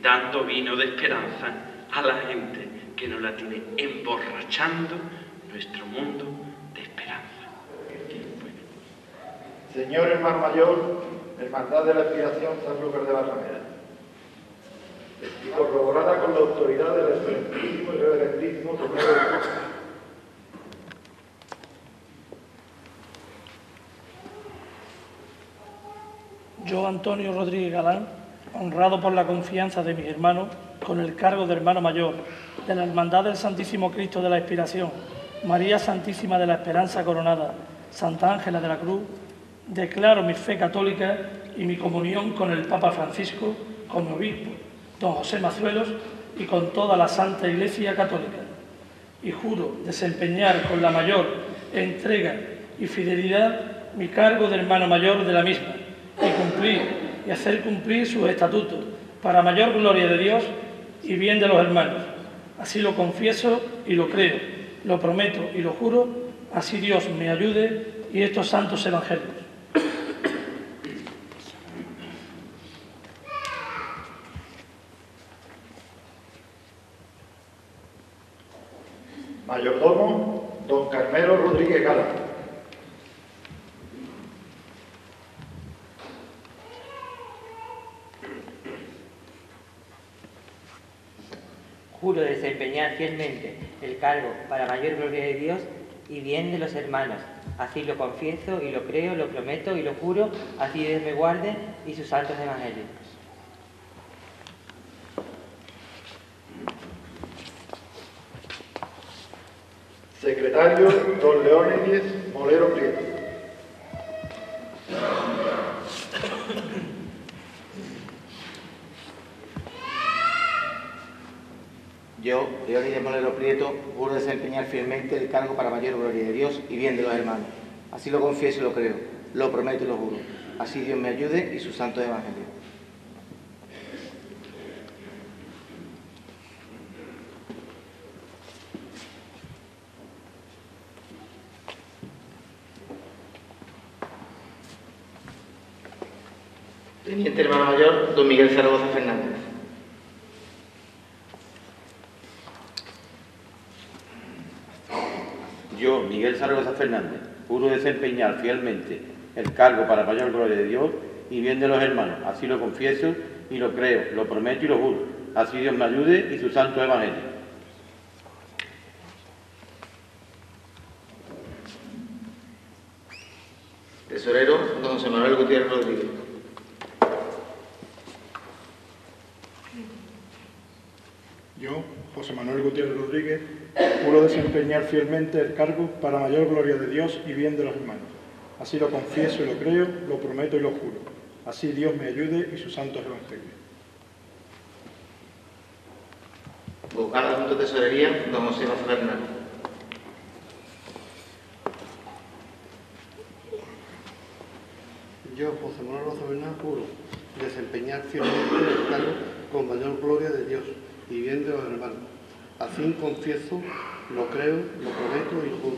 Dando vino de esperanza a la gente que nos la tiene emborrachando nuestro mundo de esperanza. Señor hermano mayor, Hermandad de la Expiración San Lucas de Barrameda. Y corroborada con la autoridad del excelentísimo y reverentísimo Señor Yo, Antonio Rodríguez Galán, honrado por la confianza de mis hermanos, con el cargo de hermano mayor de la Hermandad del Santísimo Cristo de la Expiración, María Santísima de la Esperanza Coronada, Santa Ángela de la Cruz, declaro mi fe católica y mi comunión con el Papa Francisco, con mi obispo, don José Mazuelos, y con toda la Santa Iglesia Católica. Y juro desempeñar con la mayor entrega y fidelidad mi cargo de hermano mayor de la misma, y cumplir y hacer cumplir sus estatutos, para mayor gloria de Dios y bien de los hermanos. Así lo confieso y lo creo, lo prometo y lo juro, así Dios me ayude y estos santos evangelios. Mayordomo, don Carmelo Rodríguez Gala. Juro desempeñar fielmente el cargo para mayor gloria de Dios y bien de los hermanos. Así lo confieso y lo creo, lo prometo y lo juro, así Dios me guarde y sus santos evangelios. Secretario, don Leónides Molero Prieto. Yo, Leónides Molero Prieto, juro desempeñar fielmente el cargo para mayor gloria de Dios y bien de los hermanos. Así lo confieso y lo creo, lo prometo y lo juro. Así Dios me ayude y sus santos evangelios. Teniente hermano mayor, don Miguel Zaragoza Fernández. Yo, Miguel Zaragoza Fernández, juro desempeñar fielmente el cargo para mayor gloria de Dios y bien de los hermanos. Así lo confieso y lo creo, lo prometo y lo juro. Así Dios me ayude y su santo evangelio. Tesorero, don José Manuel Gutiérrez Rodríguez. Yo, José Manuel Gutiérrez Rodríguez, juro desempeñar fielmente el cargo para mayor gloria de Dios y bien de los hermanos. Así lo confieso y lo creo, lo prometo y lo juro. Así Dios me ayude y sus santos evangelios. Vocal de la Junta de Tesorería, don José Fernández. Yo, José Manuel Rosa Bernal, juro desempeñar fielmente el cargo con mayor gloria de Dios y bien de los hermanos. Así confieso, lo creo, lo prometo y lo juro.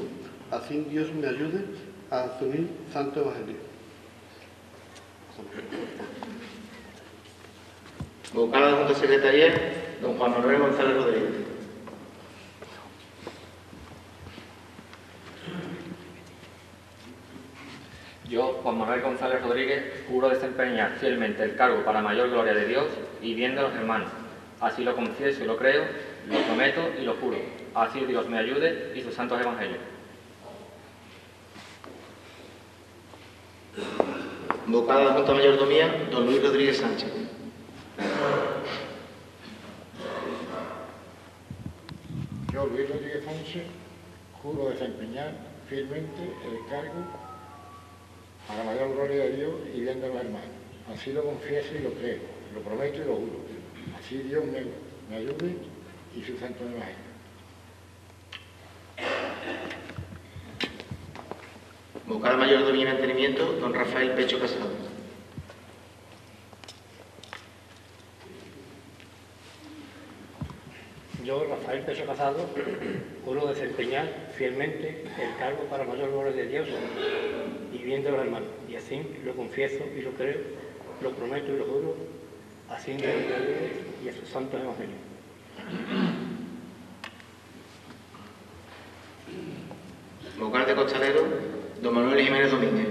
Así Dios me ayude a asumir Santo Evangelio. Vocal a la Junta Secretaria, don Juan Manuel González Rodríguez. Yo, Juan Manuel González Rodríguez, juro desempeñar fielmente el cargo para mayor gloria de Dios y bien de los hermanos. Así lo confieso y lo creo, lo prometo y lo juro. Así Dios me ayude y sus santos evangelios. Vocal a la Junta Mayordomía, don Luis Rodríguez Sánchez. Yo, Luis Rodríguez Sánchez, juro desempeñar fielmente el cargo para mayor gloria de Dios y bien de los hermanos. Así lo confieso y lo creo, lo prometo y lo juro. Así Dios me, me ayude y su santo evangelio. Vocal Mayordomía y Mantenimiento, don Rafael Pecho Casado. Yo, Rafael Peso Casado, juro desempeñar fielmente el cargo para mayor gloria de Dios y bien de los hermanos. Y así lo confieso y lo creo, lo prometo y lo juro, así ayude y a sus santos evangelios. Vocal de Costalero, don Manuel Jiménez Domínguez.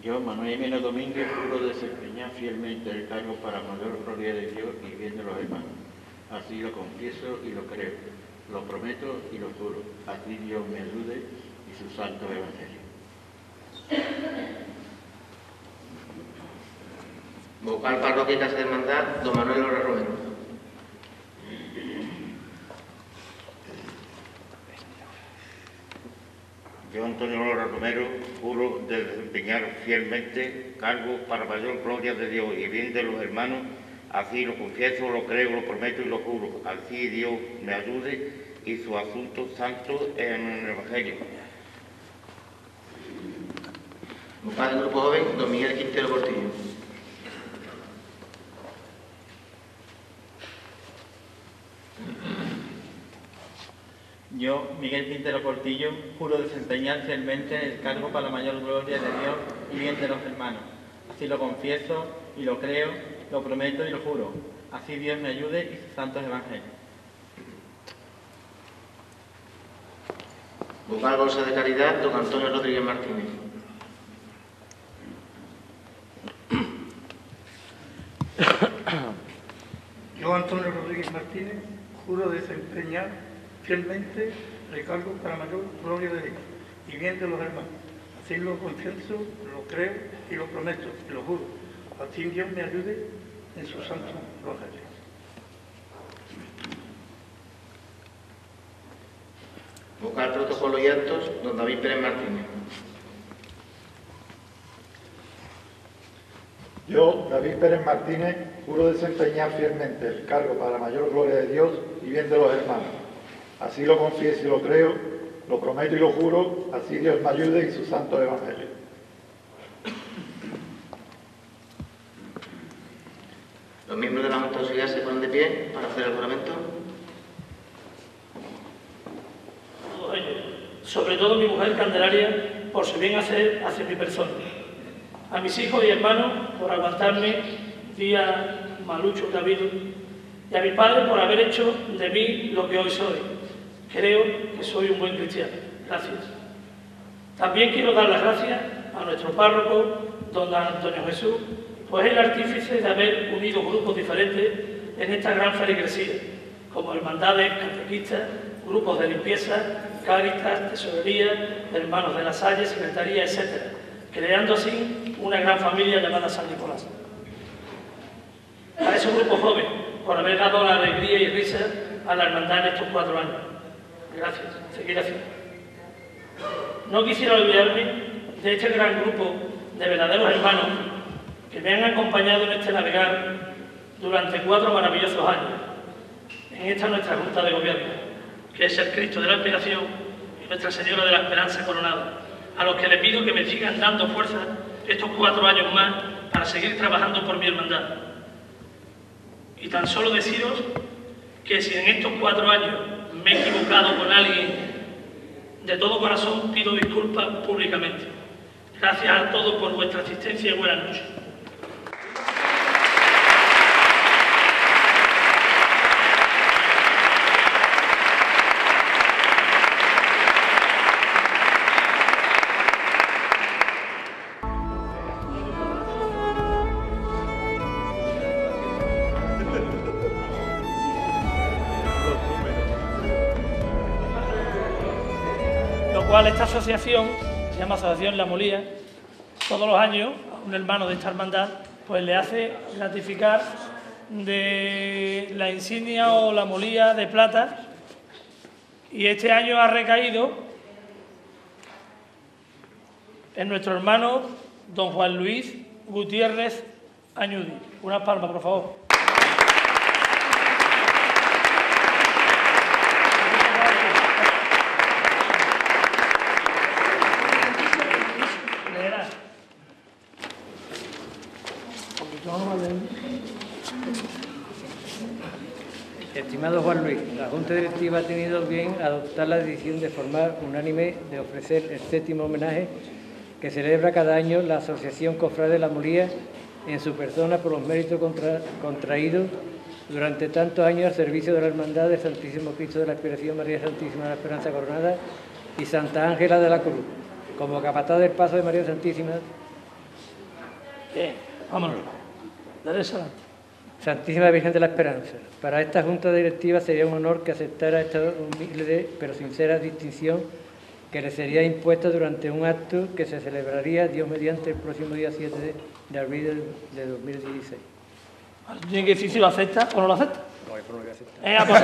Yo, Manuel Jiménez Domínguez, juro desempeñar fielmente el cargo para mayor gloria de Dios y bien de los hermanos. Así lo confieso y lo creo, lo prometo y lo juro. Así Dios me ayude y su santo evangelio. Vocal Parroquia Casa de Hermandad, don Manuel Lora Romero. Yo, Antonio Lora Romero, juro de desempeñar fielmente cargo para mayor gloria de Dios y bien de los hermanos. Así lo confieso, lo creo, lo prometo y lo juro. Así Dios me ayude y su asunto santo en el Evangelio. Vocal del Grupo Joven, don Miguel Quintero Portillo. Yo, Miguel Quintero Portillo, juro desempeñar fielmente el cargo para la mayor gloria de Dios y bien de los hermanos. Así lo confieso y lo creo, lo prometo y lo juro. Así Dios me ayude y sus santos evangelios. Vocal Bolsa de Caridad, don Antonio Rodríguez Martínez. Yo, Antonio Rodríguez Martínez, juro desempeñar fielmente el cargo para mayor gloria de Dios y bien de los hermanos. Así lo confieso, lo creo y lo prometo y lo juro. Así Dios me ayude en su santo evangelio. Vocal Protocolo y Actos, don David Pérez Martínez. Yo, David Pérez Martínez, juro desempeñar fielmente el cargo para la mayor gloria de Dios y bien de los hermanos. Así lo confieso y lo creo, lo prometo y lo juro, así Dios me ayude y su santo evangelio. Los miembros de la Junta Auxiliar se ponen de pie para hacer el juramento. sobre todo mi mujer Candelaria, por su bien hacer hacia mi persona. A mis hijos y hermanos por aguantarme día malucho que ha habido. Y a mi padre por haber hecho de mí lo que hoy soy. Creo que soy un buen cristiano. Gracias. También quiero dar las gracias a nuestro párroco, don Antonio Jesús, pues es el artífice de haber unido grupos diferentes en esta gran feligresía, como hermandades, catequistas, grupos de limpieza, cáritas, tesorería, hermanos de la Salle, secretaría, etc., creando así una gran familia llamada San Nicolás. A ese grupo joven, por haber dado la alegría y risa a la hermandad en estos cuatro años. Gracias, seguir así. No quisiera olvidarme de este gran grupo de verdaderos hermanos que me han acompañado en este navegar durante cuatro maravillosos años en esta nuestra Junta de Gobierno, que es el Cristo de la Aspiración y Nuestra Señora de la Esperanza Coronada, a los que le pido que me sigan dando fuerza estos cuatro años más para seguir trabajando por mi hermandad. Y tan solo deciros que si en estos cuatro años me he equivocado con alguien, de todo corazón pido disculpas públicamente. Gracias a todos por vuestra asistencia y buenas noches. Esta asociación, se llama Asociación La Molía, todos los años a un hermano de esta hermandad pues le hace gratificar de la insignia o la molía de plata y este año ha recaído en nuestro hermano don Juan Luis Gutiérrez Añudi. Unas palmas, por favor. Estimado Juan Luis, la Junta Directiva ha tenido bien adoptar la decisión de formar unánime de ofrecer el séptimo homenaje que celebra cada año la Asociación Cofrade de la Molía en su persona por los méritos contra- contraídos durante tantos años al servicio de la Hermandad del Santísimo Cristo de la Expiración María Santísima de la Esperanza Coronada y Santa Ángela de la Cruz, como capataz del paso de María Santísima Bien, vámonos. Dale esa. Santísima Virgen de la Esperanza. Para esta Junta Directiva sería un honor que aceptara esta humilde pero sincera distinción que le sería impuesta durante un acto que se celebraría, Dios mediante, el próximo día 7 de, de abril de 2016. Tiene que decir si lo acepta o no lo acepta. No, lo voy a aceptar. Venga, pues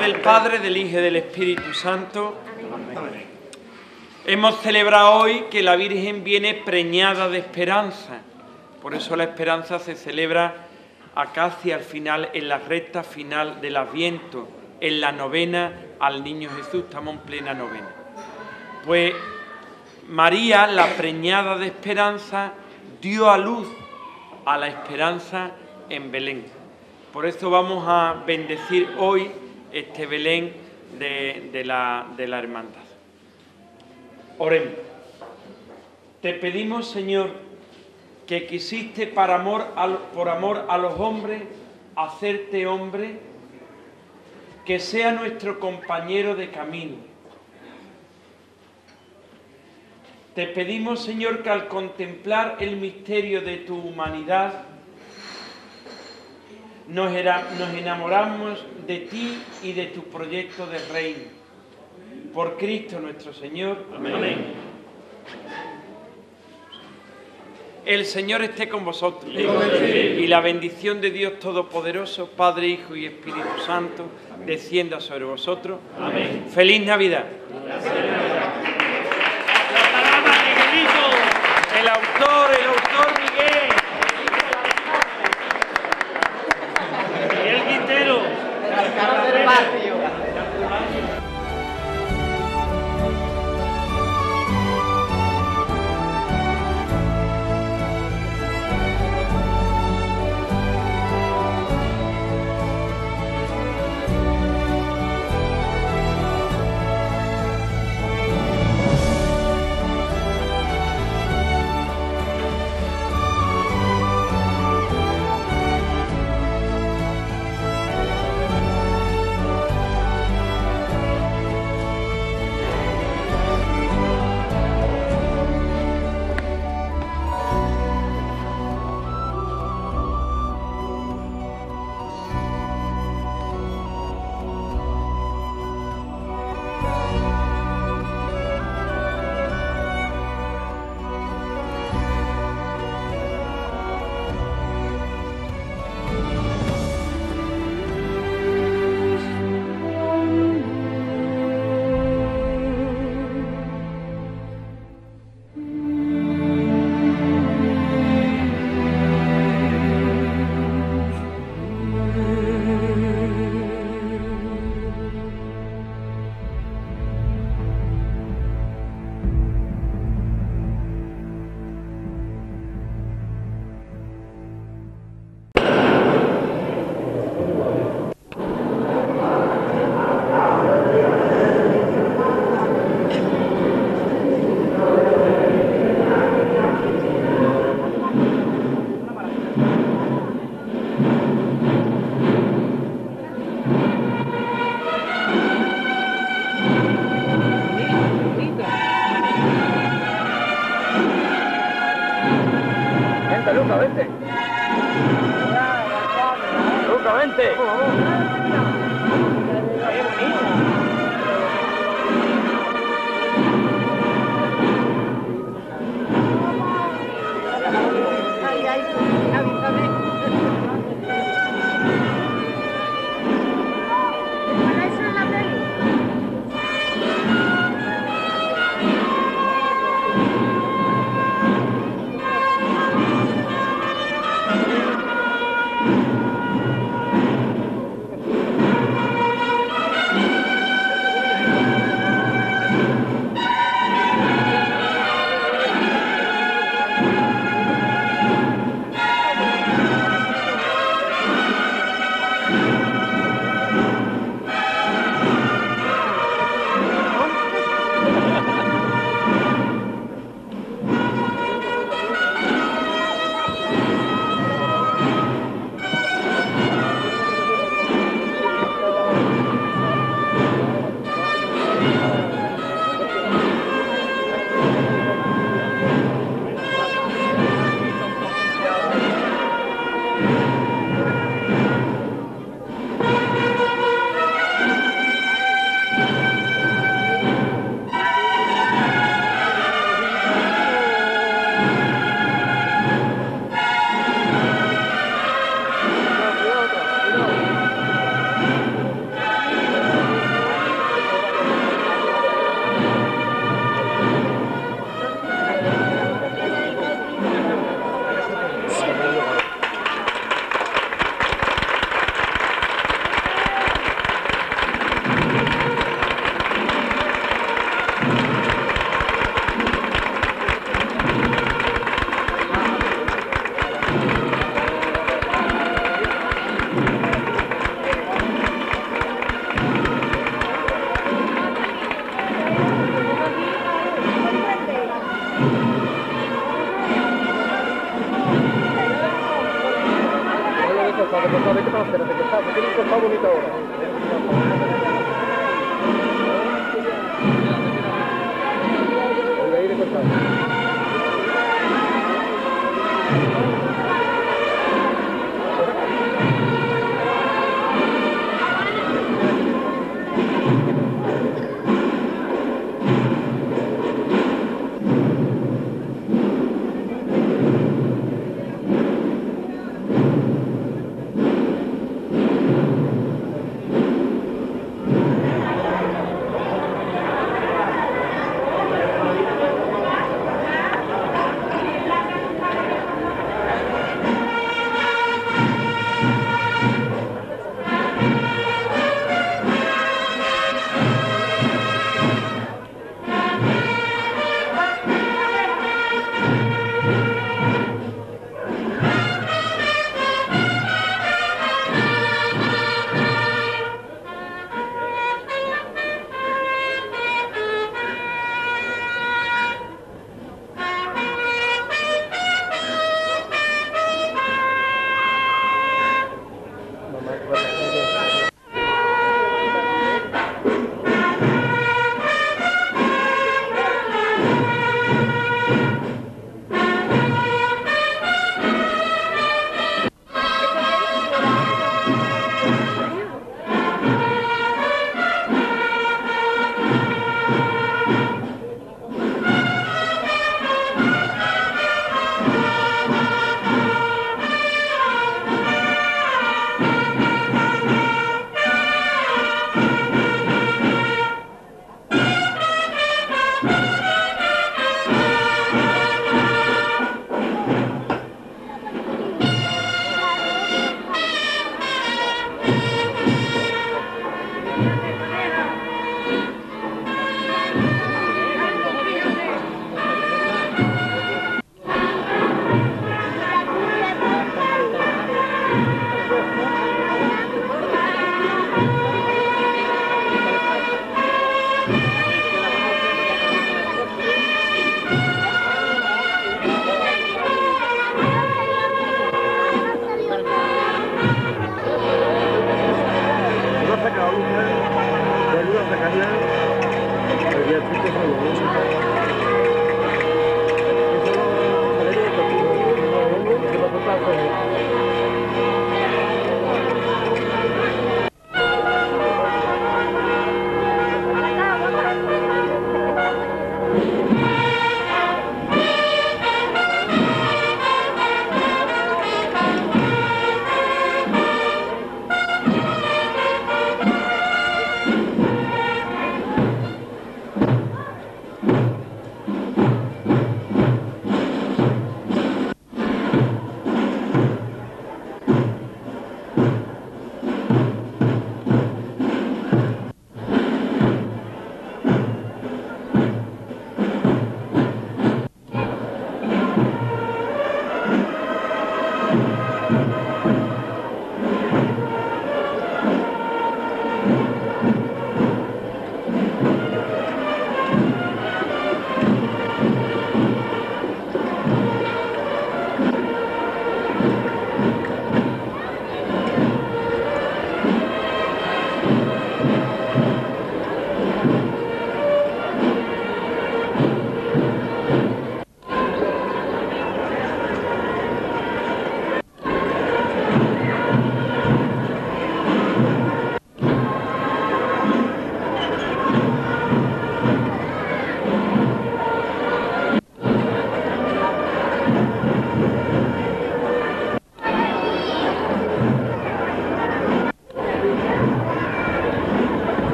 del Padre, del Hijo y del Espíritu Santo. Hemos celebrado hoy que la Virgen viene preñada de esperanza. Por eso la esperanza se celebra acá hacia el final, en la recta final del Adviento, en la novena al Niño Jesús. Estamos en plena novena. Pues María, la preñada de esperanza, dio a luz a la esperanza en Belén. Por eso vamos a bendecir hoy este Belén de la hermandad. Oremos. Te pedimos, Señor, que quisiste para amor por amor a los hombres hacerte hombre, que sea nuestro compañero de camino. Te pedimos, Señor, que al contemplar el misterio de tu humanidad, nos enamoramos de ti y de tu proyecto de reino. Por Cristo nuestro Señor. Amén. El Señor esté con vosotros. Y con la bendición de Dios Todopoderoso, Padre, Hijo y Espíritu Santo, descienda sobre vosotros. Amén. Feliz Navidad. El autor, el autor. Miguel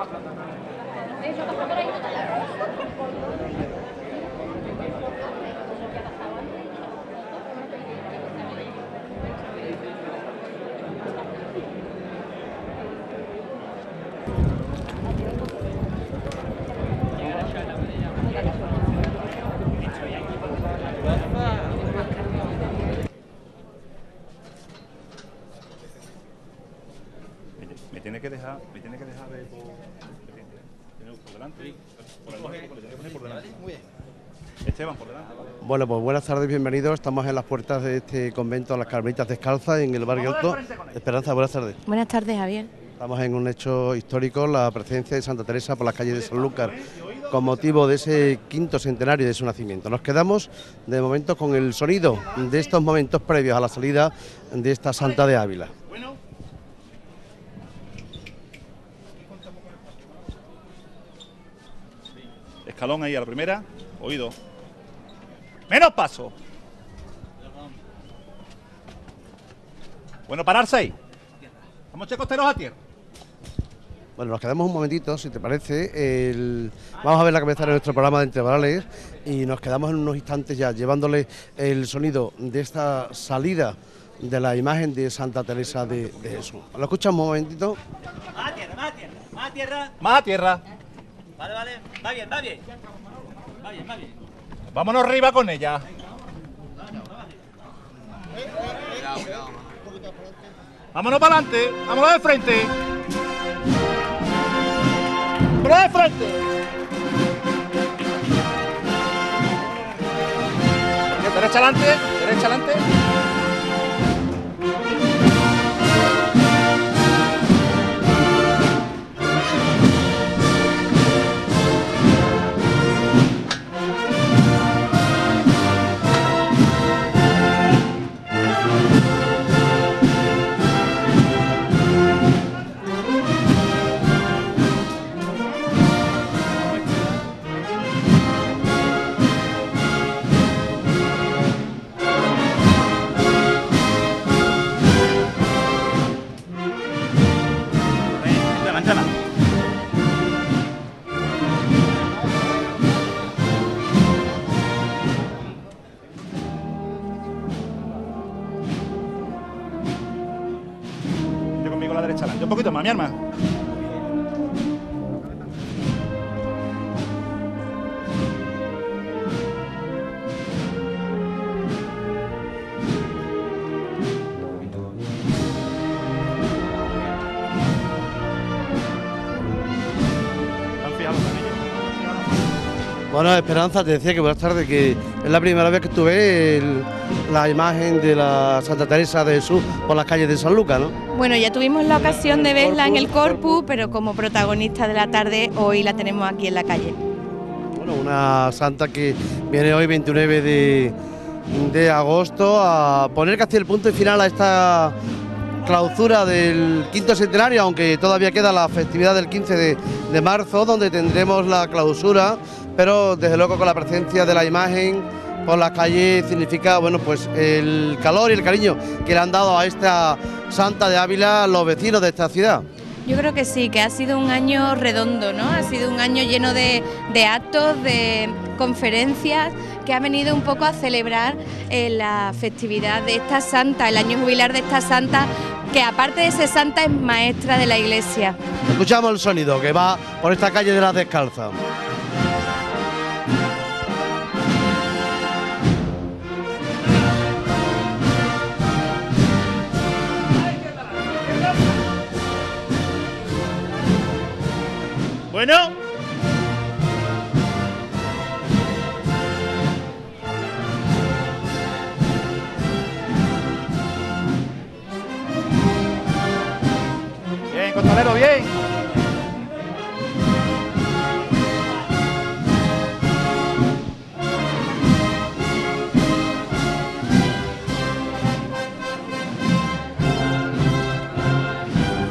あ、ちょっと働いてた Por el. Esteban, por delante. Bueno, pues buenas tardes, bienvenidos. Estamos en las puertas de este convento a las Carmelitas Descalzas en el barrio Alto. Esperanza, buenas tardes. Buenas tardes, Javier. Estamos en un hecho histórico, la presencia de Santa Teresa por las calles de Sanlúcar, con motivo de ese quinto centenario de su nacimiento. Nos quedamos de momento con el sonido de estos momentos previos a la salida de esta Santa de Ávila. Escalón ahí a la primera. Oído. Menos paso. Bueno, pararse ahí. Vamos, che costeros a tierra. Bueno, nos quedamos un momentito, si te parece. el- Vamos a ver la cabeza de nuestro programa de Entrevarales y nos quedamos en unos instantes ya llevándole el sonido de esta salida de la imagen de Santa Teresa de, de Jesús. ¿Lo escuchamos un momentito? Más tierra, más tierra, más tierra. Más a tierra. Vale, vale, va bien, va bien. Vámonos arriba con ella. Vámonos para adelante. Vámonos de frente. Vámonos de frente. Derecha adelante. Derecha. Adelante, A la derecha adelante. Un poquito más, mi arma. Bueno, Esperanza, te decía que buenas tardes, que es la primera vez que tuve el- la imagen de la Santa Teresa de Jesús por las calles de San Lucas, ¿no? Bueno, ya tuvimos la ocasión de verla en el Corpus, pero como protagonista de la tarde, hoy la tenemos aquí en la calle. Bueno, una santa que viene hoy 29 de, de agosto a poner casi el punto y final a esta clausura del quinto centenario, aunque todavía queda la festividad del 15 de, de marzo, donde tendremos la clausura, pero desde luego con la presencia de la imagen por las calles significa, bueno, pues el calor y el cariño que le han dado a esta santa de Ávila los vecinos de esta ciudad. Yo creo que sí, que ha sido un año redondo, ¿no? Ha sido un año lleno de, de actos, de conferencias, que ha venido un poco a celebrar eh, la festividad de esta santa, el año jubilar de esta santa, que aparte de ser santa es maestra de la iglesia. Escuchamos el sonido que va por esta calle de las Descalzas. Bueno. Bien, costalero, bien.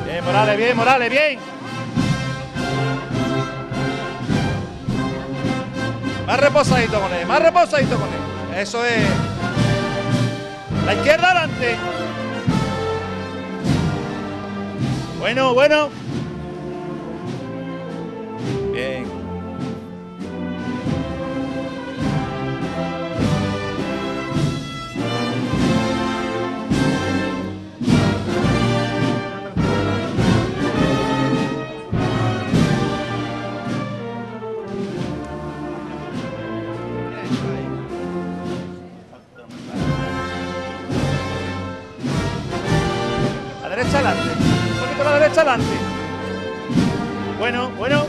Bien, Morales, bien, Morales, bien. Más reposadito con él, más reposadito con él. Eso es. La izquierda adelante. Bueno, bueno. Poquito a la derecha adelante. Bueno, bueno.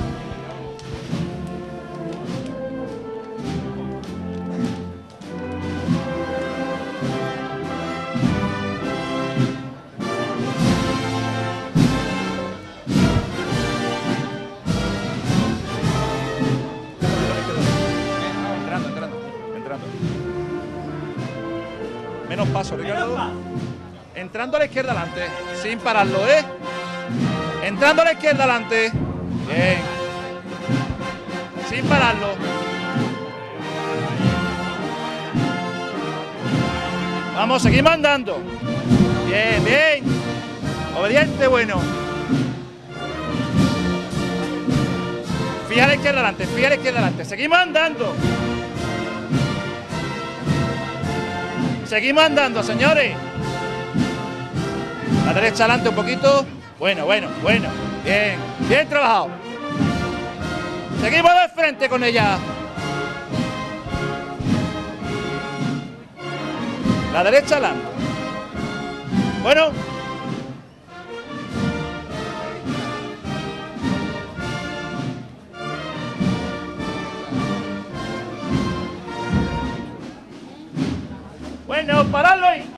Entrando, entrando, entrando. Menos paso, Ricardo. Entrando a la izquierda adelante, sin pararlo, ¿eh? Entrando a la izquierda adelante. Bien. Sin pararlo. Vamos, seguimos andando. Bien, bien. Obediente, bueno. Fija la izquierda adelante, fija la izquierda adelante. Seguimos andando. Seguimos andando, señores. La derecha adelante un poquito. Bueno, bueno, bueno. Bien, bien trabajado. Seguimos de frente con ella. La derecha adelante. Bueno. Bueno, paradlo ahí.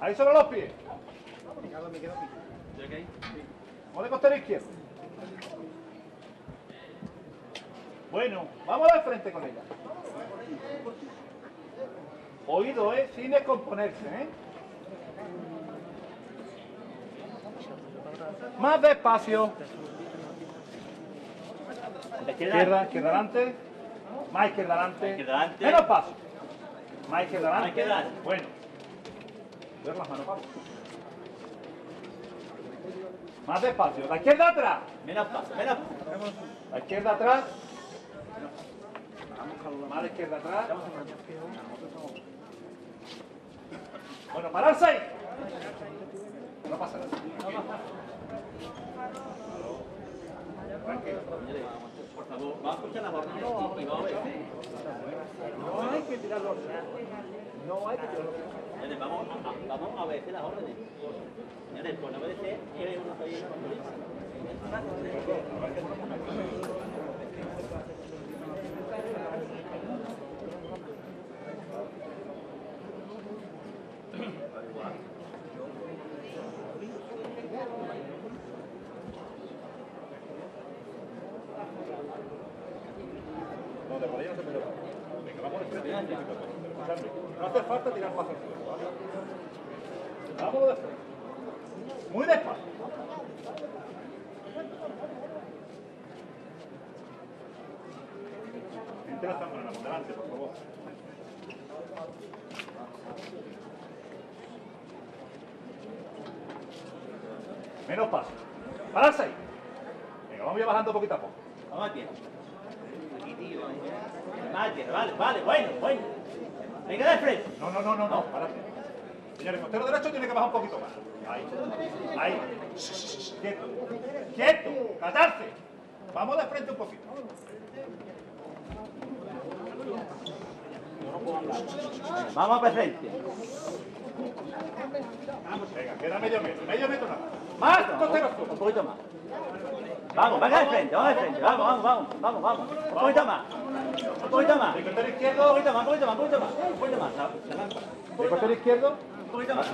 Ahí solo los pies. Vamos de costero izquierdo. Bueno, vamos al frente con ella. Oído, ¿eh? Sin descomponerse, ¿eh? Más despacio. Izquierda, izquierda adelante. Más izquierda adelante. Menos paso. Más izquierda adelante. Bueno. Ver las manos, Pablo. Más despacio. La izquierda atrás. Menos La izquierda atrás. Más la izquierda atrás. Bueno, pararse ahí. No pasa nada. Tranquilo. Por favor, vamos a escuchar las órdenes y vamos a ver. No hay que tirar los No hay que tirar los Señores, vamos vamos a ver las órdenes. Señores, pues no que uno llene No, de por ahí no se puede parar. Venga, vamos de frente. Escuchadme. No hace falta tirar pasos al suelo, ¿vale? Vámonos de frente. Muy despacio. Entera esta mano por delante, por favor. Menos paso. Pararse ahí. Venga, vamos ya bajando poquito a poco. Vamos a tiempo. Aquí, tío. Más tierra, vale, vale, bueno, bueno. Venga de frente. No, no, no, no, no, párate. Señores, costero bajar un poquito más. Ahí, ahí. Quieto, quieto, catarse. Vamos de frente un poquito. Vamos a presente. Venga, queda medio metro, medio metro nada. Más, Un poquito más. Vamos, venga de frente, vamos de frente. Vamos, vamos, vamos, vamos, vamos. Un poquito más. Un poquito más. Un poquito más, un poquito más, un poquito más. Un poquito más. Costero izquierdo. これだわ。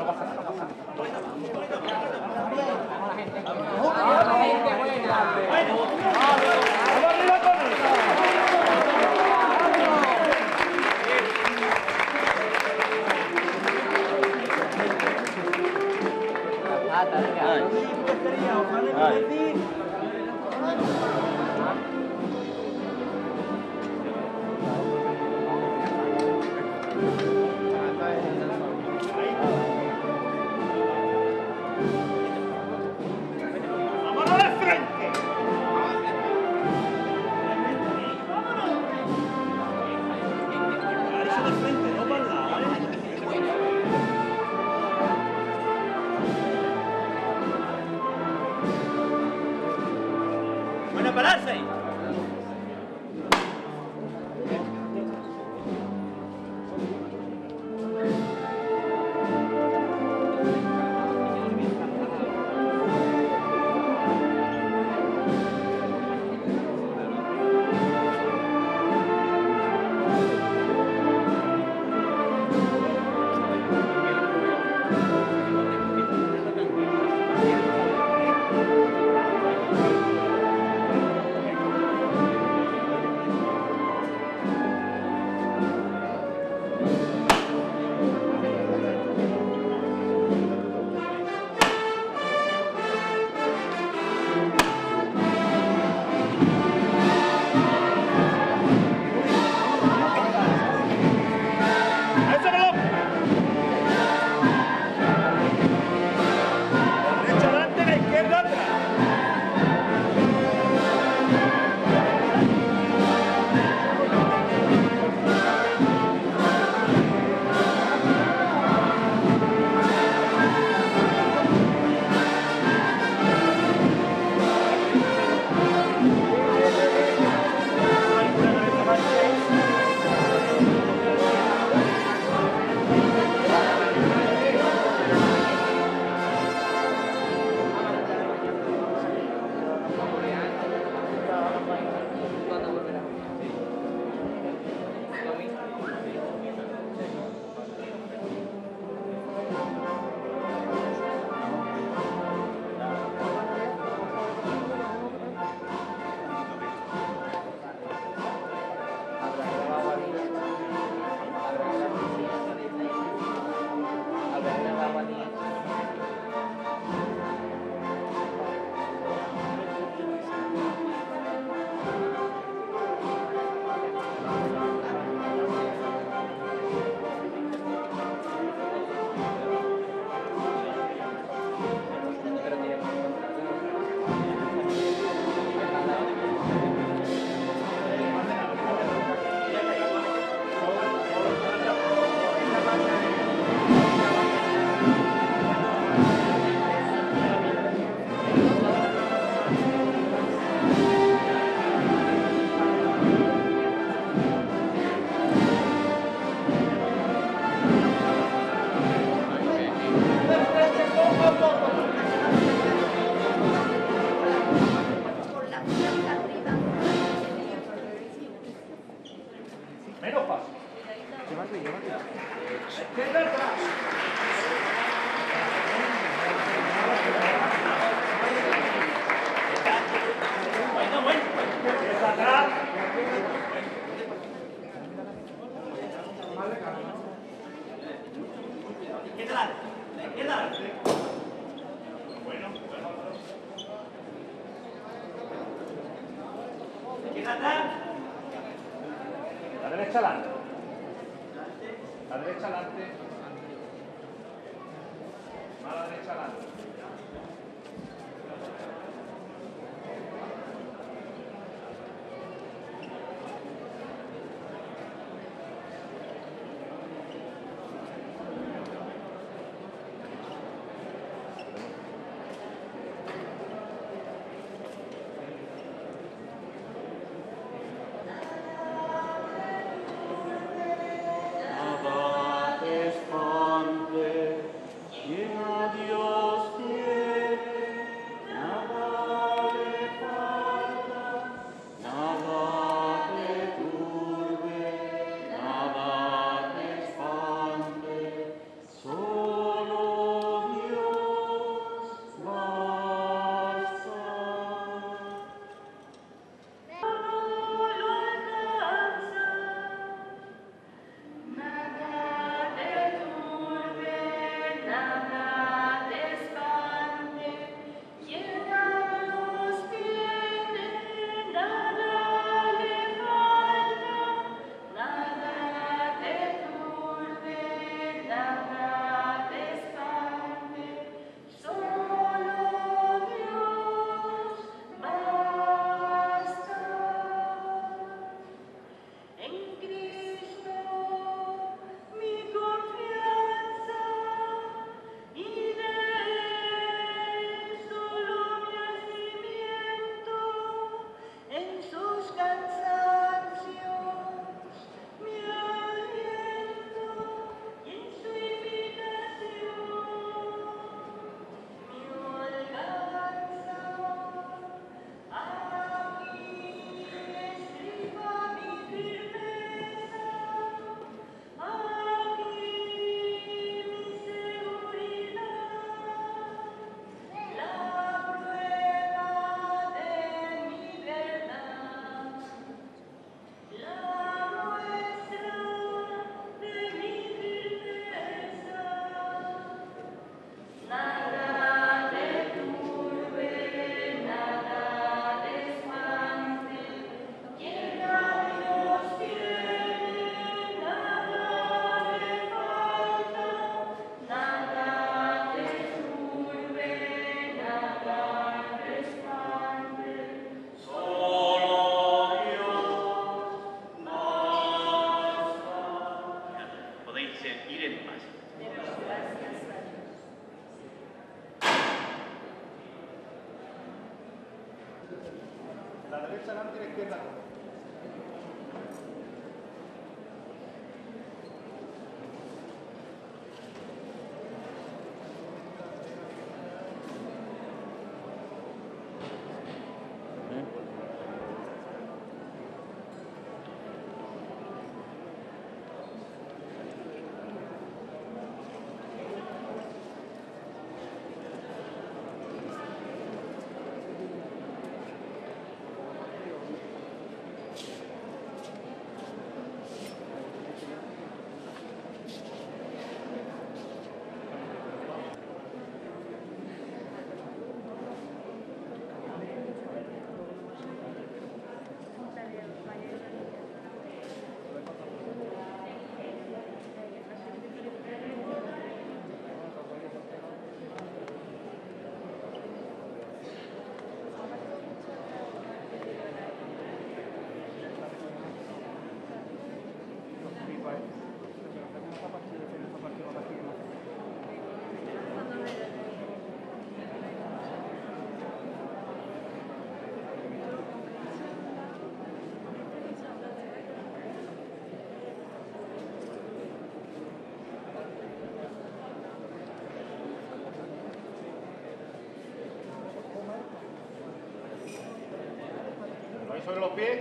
sobre los pies.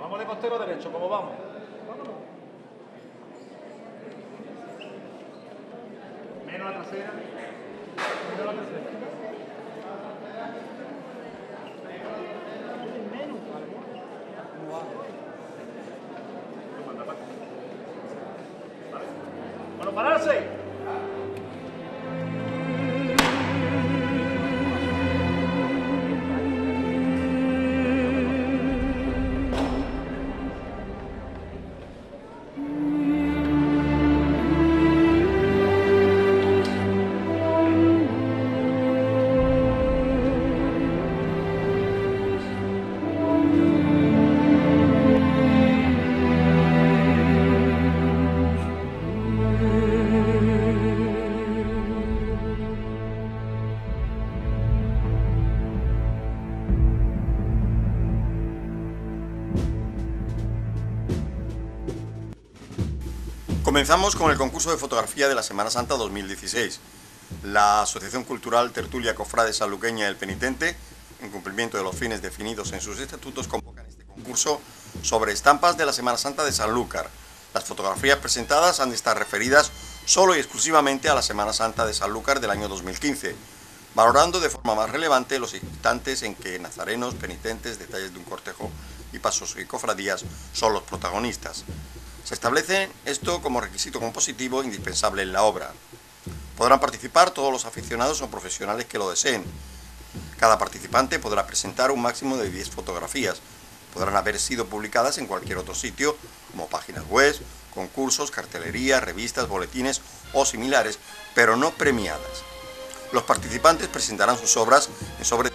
Vamos de costero derecho, ¿cómo vamos? Menos la trasera. Menos la trasera. Bueno, pararse. Comenzamos con el concurso de fotografía de la Semana Santa 2016. La Asociación Cultural Tertulia Cofrade Sanluqueña del Penitente, en cumplimiento de los fines definidos en sus estatutos, convocan este concurso sobre estampas de la Semana Santa de Sanlúcar. Las fotografías presentadas han de estar referidas solo y exclusivamente a la Semana Santa de Sanlúcar del año 2015, valorando de forma más relevante los instantes en que nazarenos, penitentes, detalles de un cortejo y pasos y cofradías son los protagonistas. Se establece esto como requisito compositivo indispensable en la obra. Podrán participar todos los aficionados o profesionales que lo deseen. Cada participante podrá presentar un máximo de 10 fotografías. Podrán haber sido publicadas en cualquier otro sitio, como páginas web, concursos, cartelería, revistas, boletines o similares, pero no premiadas. Los participantes presentarán sus obras en sobre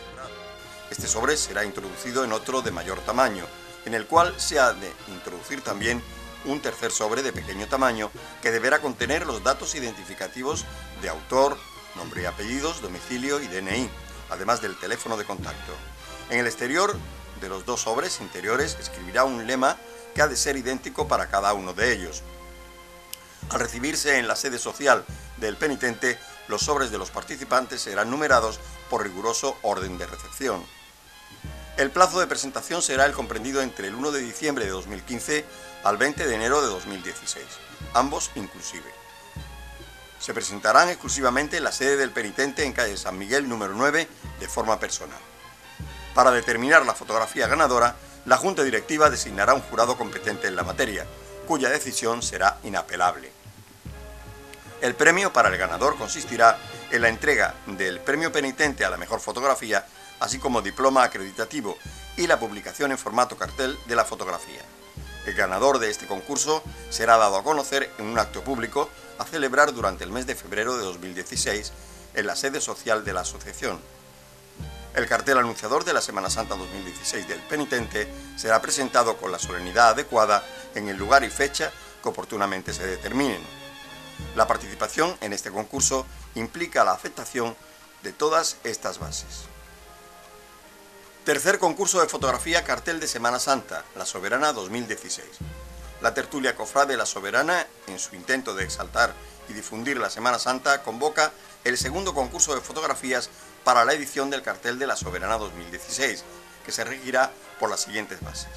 Este sobre será introducido en otro de mayor tamaño, en el cual se ha de introducir también un tercer sobre de pequeño tamaño que deberá contener los datos identificativos de autor, nombre y apellidos, domicilio y DNI, además del teléfono de contacto. En el exterior de los dos sobres interiores escribirá un lema que ha de ser idéntico para cada uno de ellos. Al recibirse en la sede social del penitente, los sobres de los participantes serán numerados por riguroso orden de recepción. El plazo de presentación será el comprendido entre el 1 de diciembre de 2015 al 20 de enero de 2016, ambos inclusive. Se presentarán exclusivamente en la sede del penitente en calle San Miguel número 9 de forma personal. Para determinar la fotografía ganadora, la Junta Directiva designará un jurado competente en la materia, cuya decisión será inapelable. El premio para el ganador consistirá en la entrega del premio penitente a la mejor fotografía así como diploma acreditativo y la publicación en formato cartel de la fotografía. El ganador de este concurso será dado a conocer en un acto público a celebrar durante el mes de febrero de 2016 en la sede social de la asociación. El cartel anunciador de la Semana Santa 2016 del penitente será presentado con la solemnidad adecuada en el lugar y fecha que oportunamente se determinen. La participación en este concurso implica la aceptación de todas estas bases. Tercer concurso de fotografía cartel de Semana Santa, La Soberana 2016. La tertulia Cofrade La Soberana, en su intento de exaltar y difundir la Semana Santa, convoca el segundo concurso de fotografías para la edición del cartel de La Soberana 2016, que se regirá por las siguientes bases.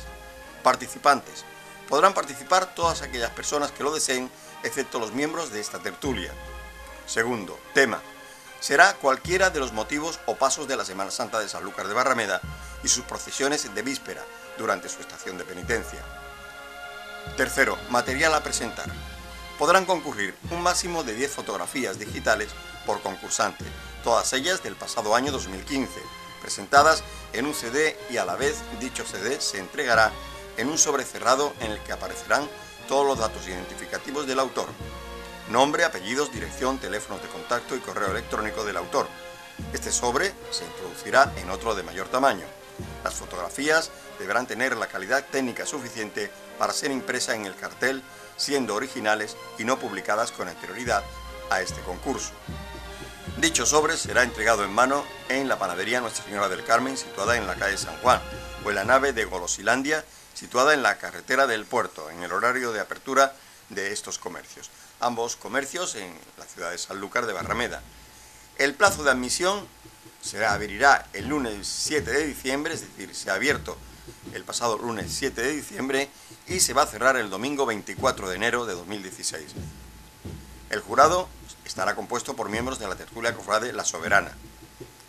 Participantes. Podrán participar todas aquellas personas que lo deseen, excepto los miembros de esta tertulia. Segundo, tema será cualquiera de los motivos o pasos de la Semana Santa de Sanlúcar de Barrameda y sus procesiones de víspera durante su estación de penitencia. Tercero, material a presentar. Podrán concurrir un máximo de 10 fotografías digitales por concursante, todas ellas del pasado año 2015, presentadas en un CD y a la vez dicho CD se entregará en un sobre cerrado en el que aparecerán todos los datos identificativos del autor, nombre, apellidos, dirección, teléfonos de contacto y correo electrónico del autor. Este sobre se introducirá en otro de mayor tamaño. Las fotografías deberán tener la calidad técnica suficiente para ser impresa en el cartel, siendo originales y no publicadas con anterioridad a este concurso. Dicho sobre será entregado en mano en la panadería Nuestra Señora del Carmen, situada en la calle San Juan, o en la nave de Golosilandia, situada en la carretera del puerto, en el horario de apertura de estos comercios ambos comercios en la ciudad de Sanlúcar de Barrameda. El plazo de admisión se abrirá el lunes 7 de diciembre, es decir, se ha abierto el pasado lunes 7 de diciembre y se va a cerrar el domingo 24 de enero de 2016. El jurado estará compuesto por miembros de la tertulia cofrade La Soberana.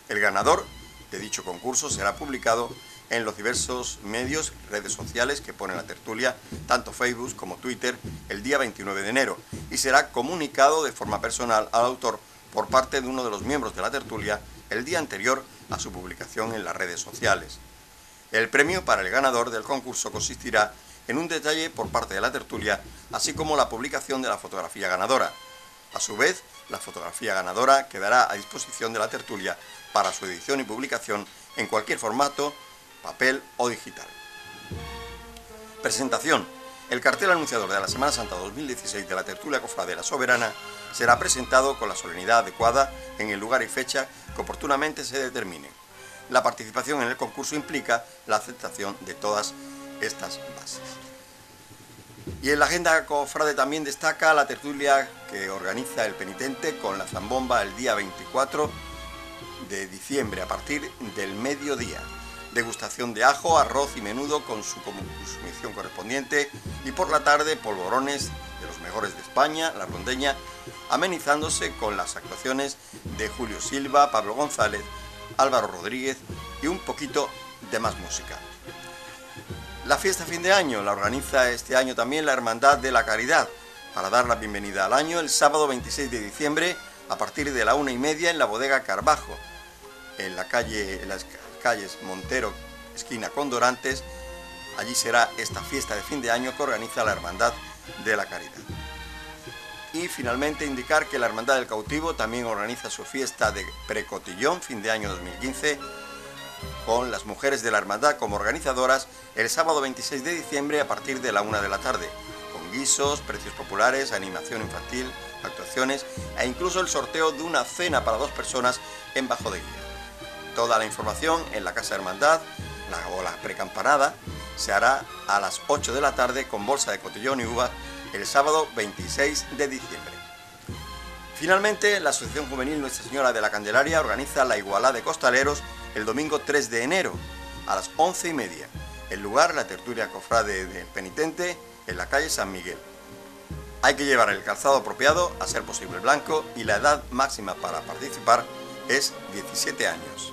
El ganador de dicho concurso será publicado en los diversos medios, redes sociales que pone la tertulia, tanto Facebook como Twitter, el día 29 de enero y será comunicado de forma personal al autor por parte de uno de los miembros de la tertulia el día anterior a su publicación en las redes sociales. El premio para el ganador del concurso consistirá en un detalle por parte de la tertulia, así como la publicación de la fotografía ganadora. A su vez, la fotografía ganadora quedará a disposición de la tertulia para su edición y publicación en cualquier formato, papel o digital. Presentación. El cartel anunciador de la Semana Santa 2016 de la tertulia Cofrade la Soberana será presentado con la solemnidad adecuada en el lugar y fecha que oportunamente se determine. La participación en el concurso implica la aceptación de todas estas bases. Y en la agenda cofrade también destaca la tertulia que organiza el penitente con la zambomba el día 24 de diciembre a partir del mediodía. Degustación de ajo, arroz y menudo con su consumición correspondiente y por la tarde polvorones de los mejores de España, la rondeña, amenizándose con las actuaciones de Julio Silva, Pablo González, Álvaro Rodríguez y un poquito de más música. La fiesta fin de año la organiza este año también la Hermandad de la Caridad para dar la bienvenida al año el sábado 26 de diciembre a partir de la una y media en la bodega Carbajo, en la calle, las calles Montero, esquina con Dorantes. Allí será esta fiesta de fin de año que organiza la Hermandad de la Caridad. Y finalmente indicar que la Hermandad del Cautivo también organiza su fiesta de precotillón fin de año 2015 con las mujeres de la Hermandad como organizadoras el sábado 26 de diciembre a partir de la una de la tarde, con guisos, precios populares, animación infantil, actuaciones e incluso el sorteo de una cena para dos personas en Bajo de Guía. Toda la información en la Casa Hermandad la, o la precampanada se hará a las 8 de la tarde con bolsa de cotillón y uva el sábado 26 de diciembre. Finalmente, la Asociación Juvenil Nuestra Señora de la Candelaria organiza la Igualada de Costaleros el domingo 3 de enero a las 11 y media. El lugar, la tertulia cofrade del penitente, en la calle San Miguel. Hay que llevar el calzado apropiado, a ser posible blanco, y la edad máxima para participar es 17 años.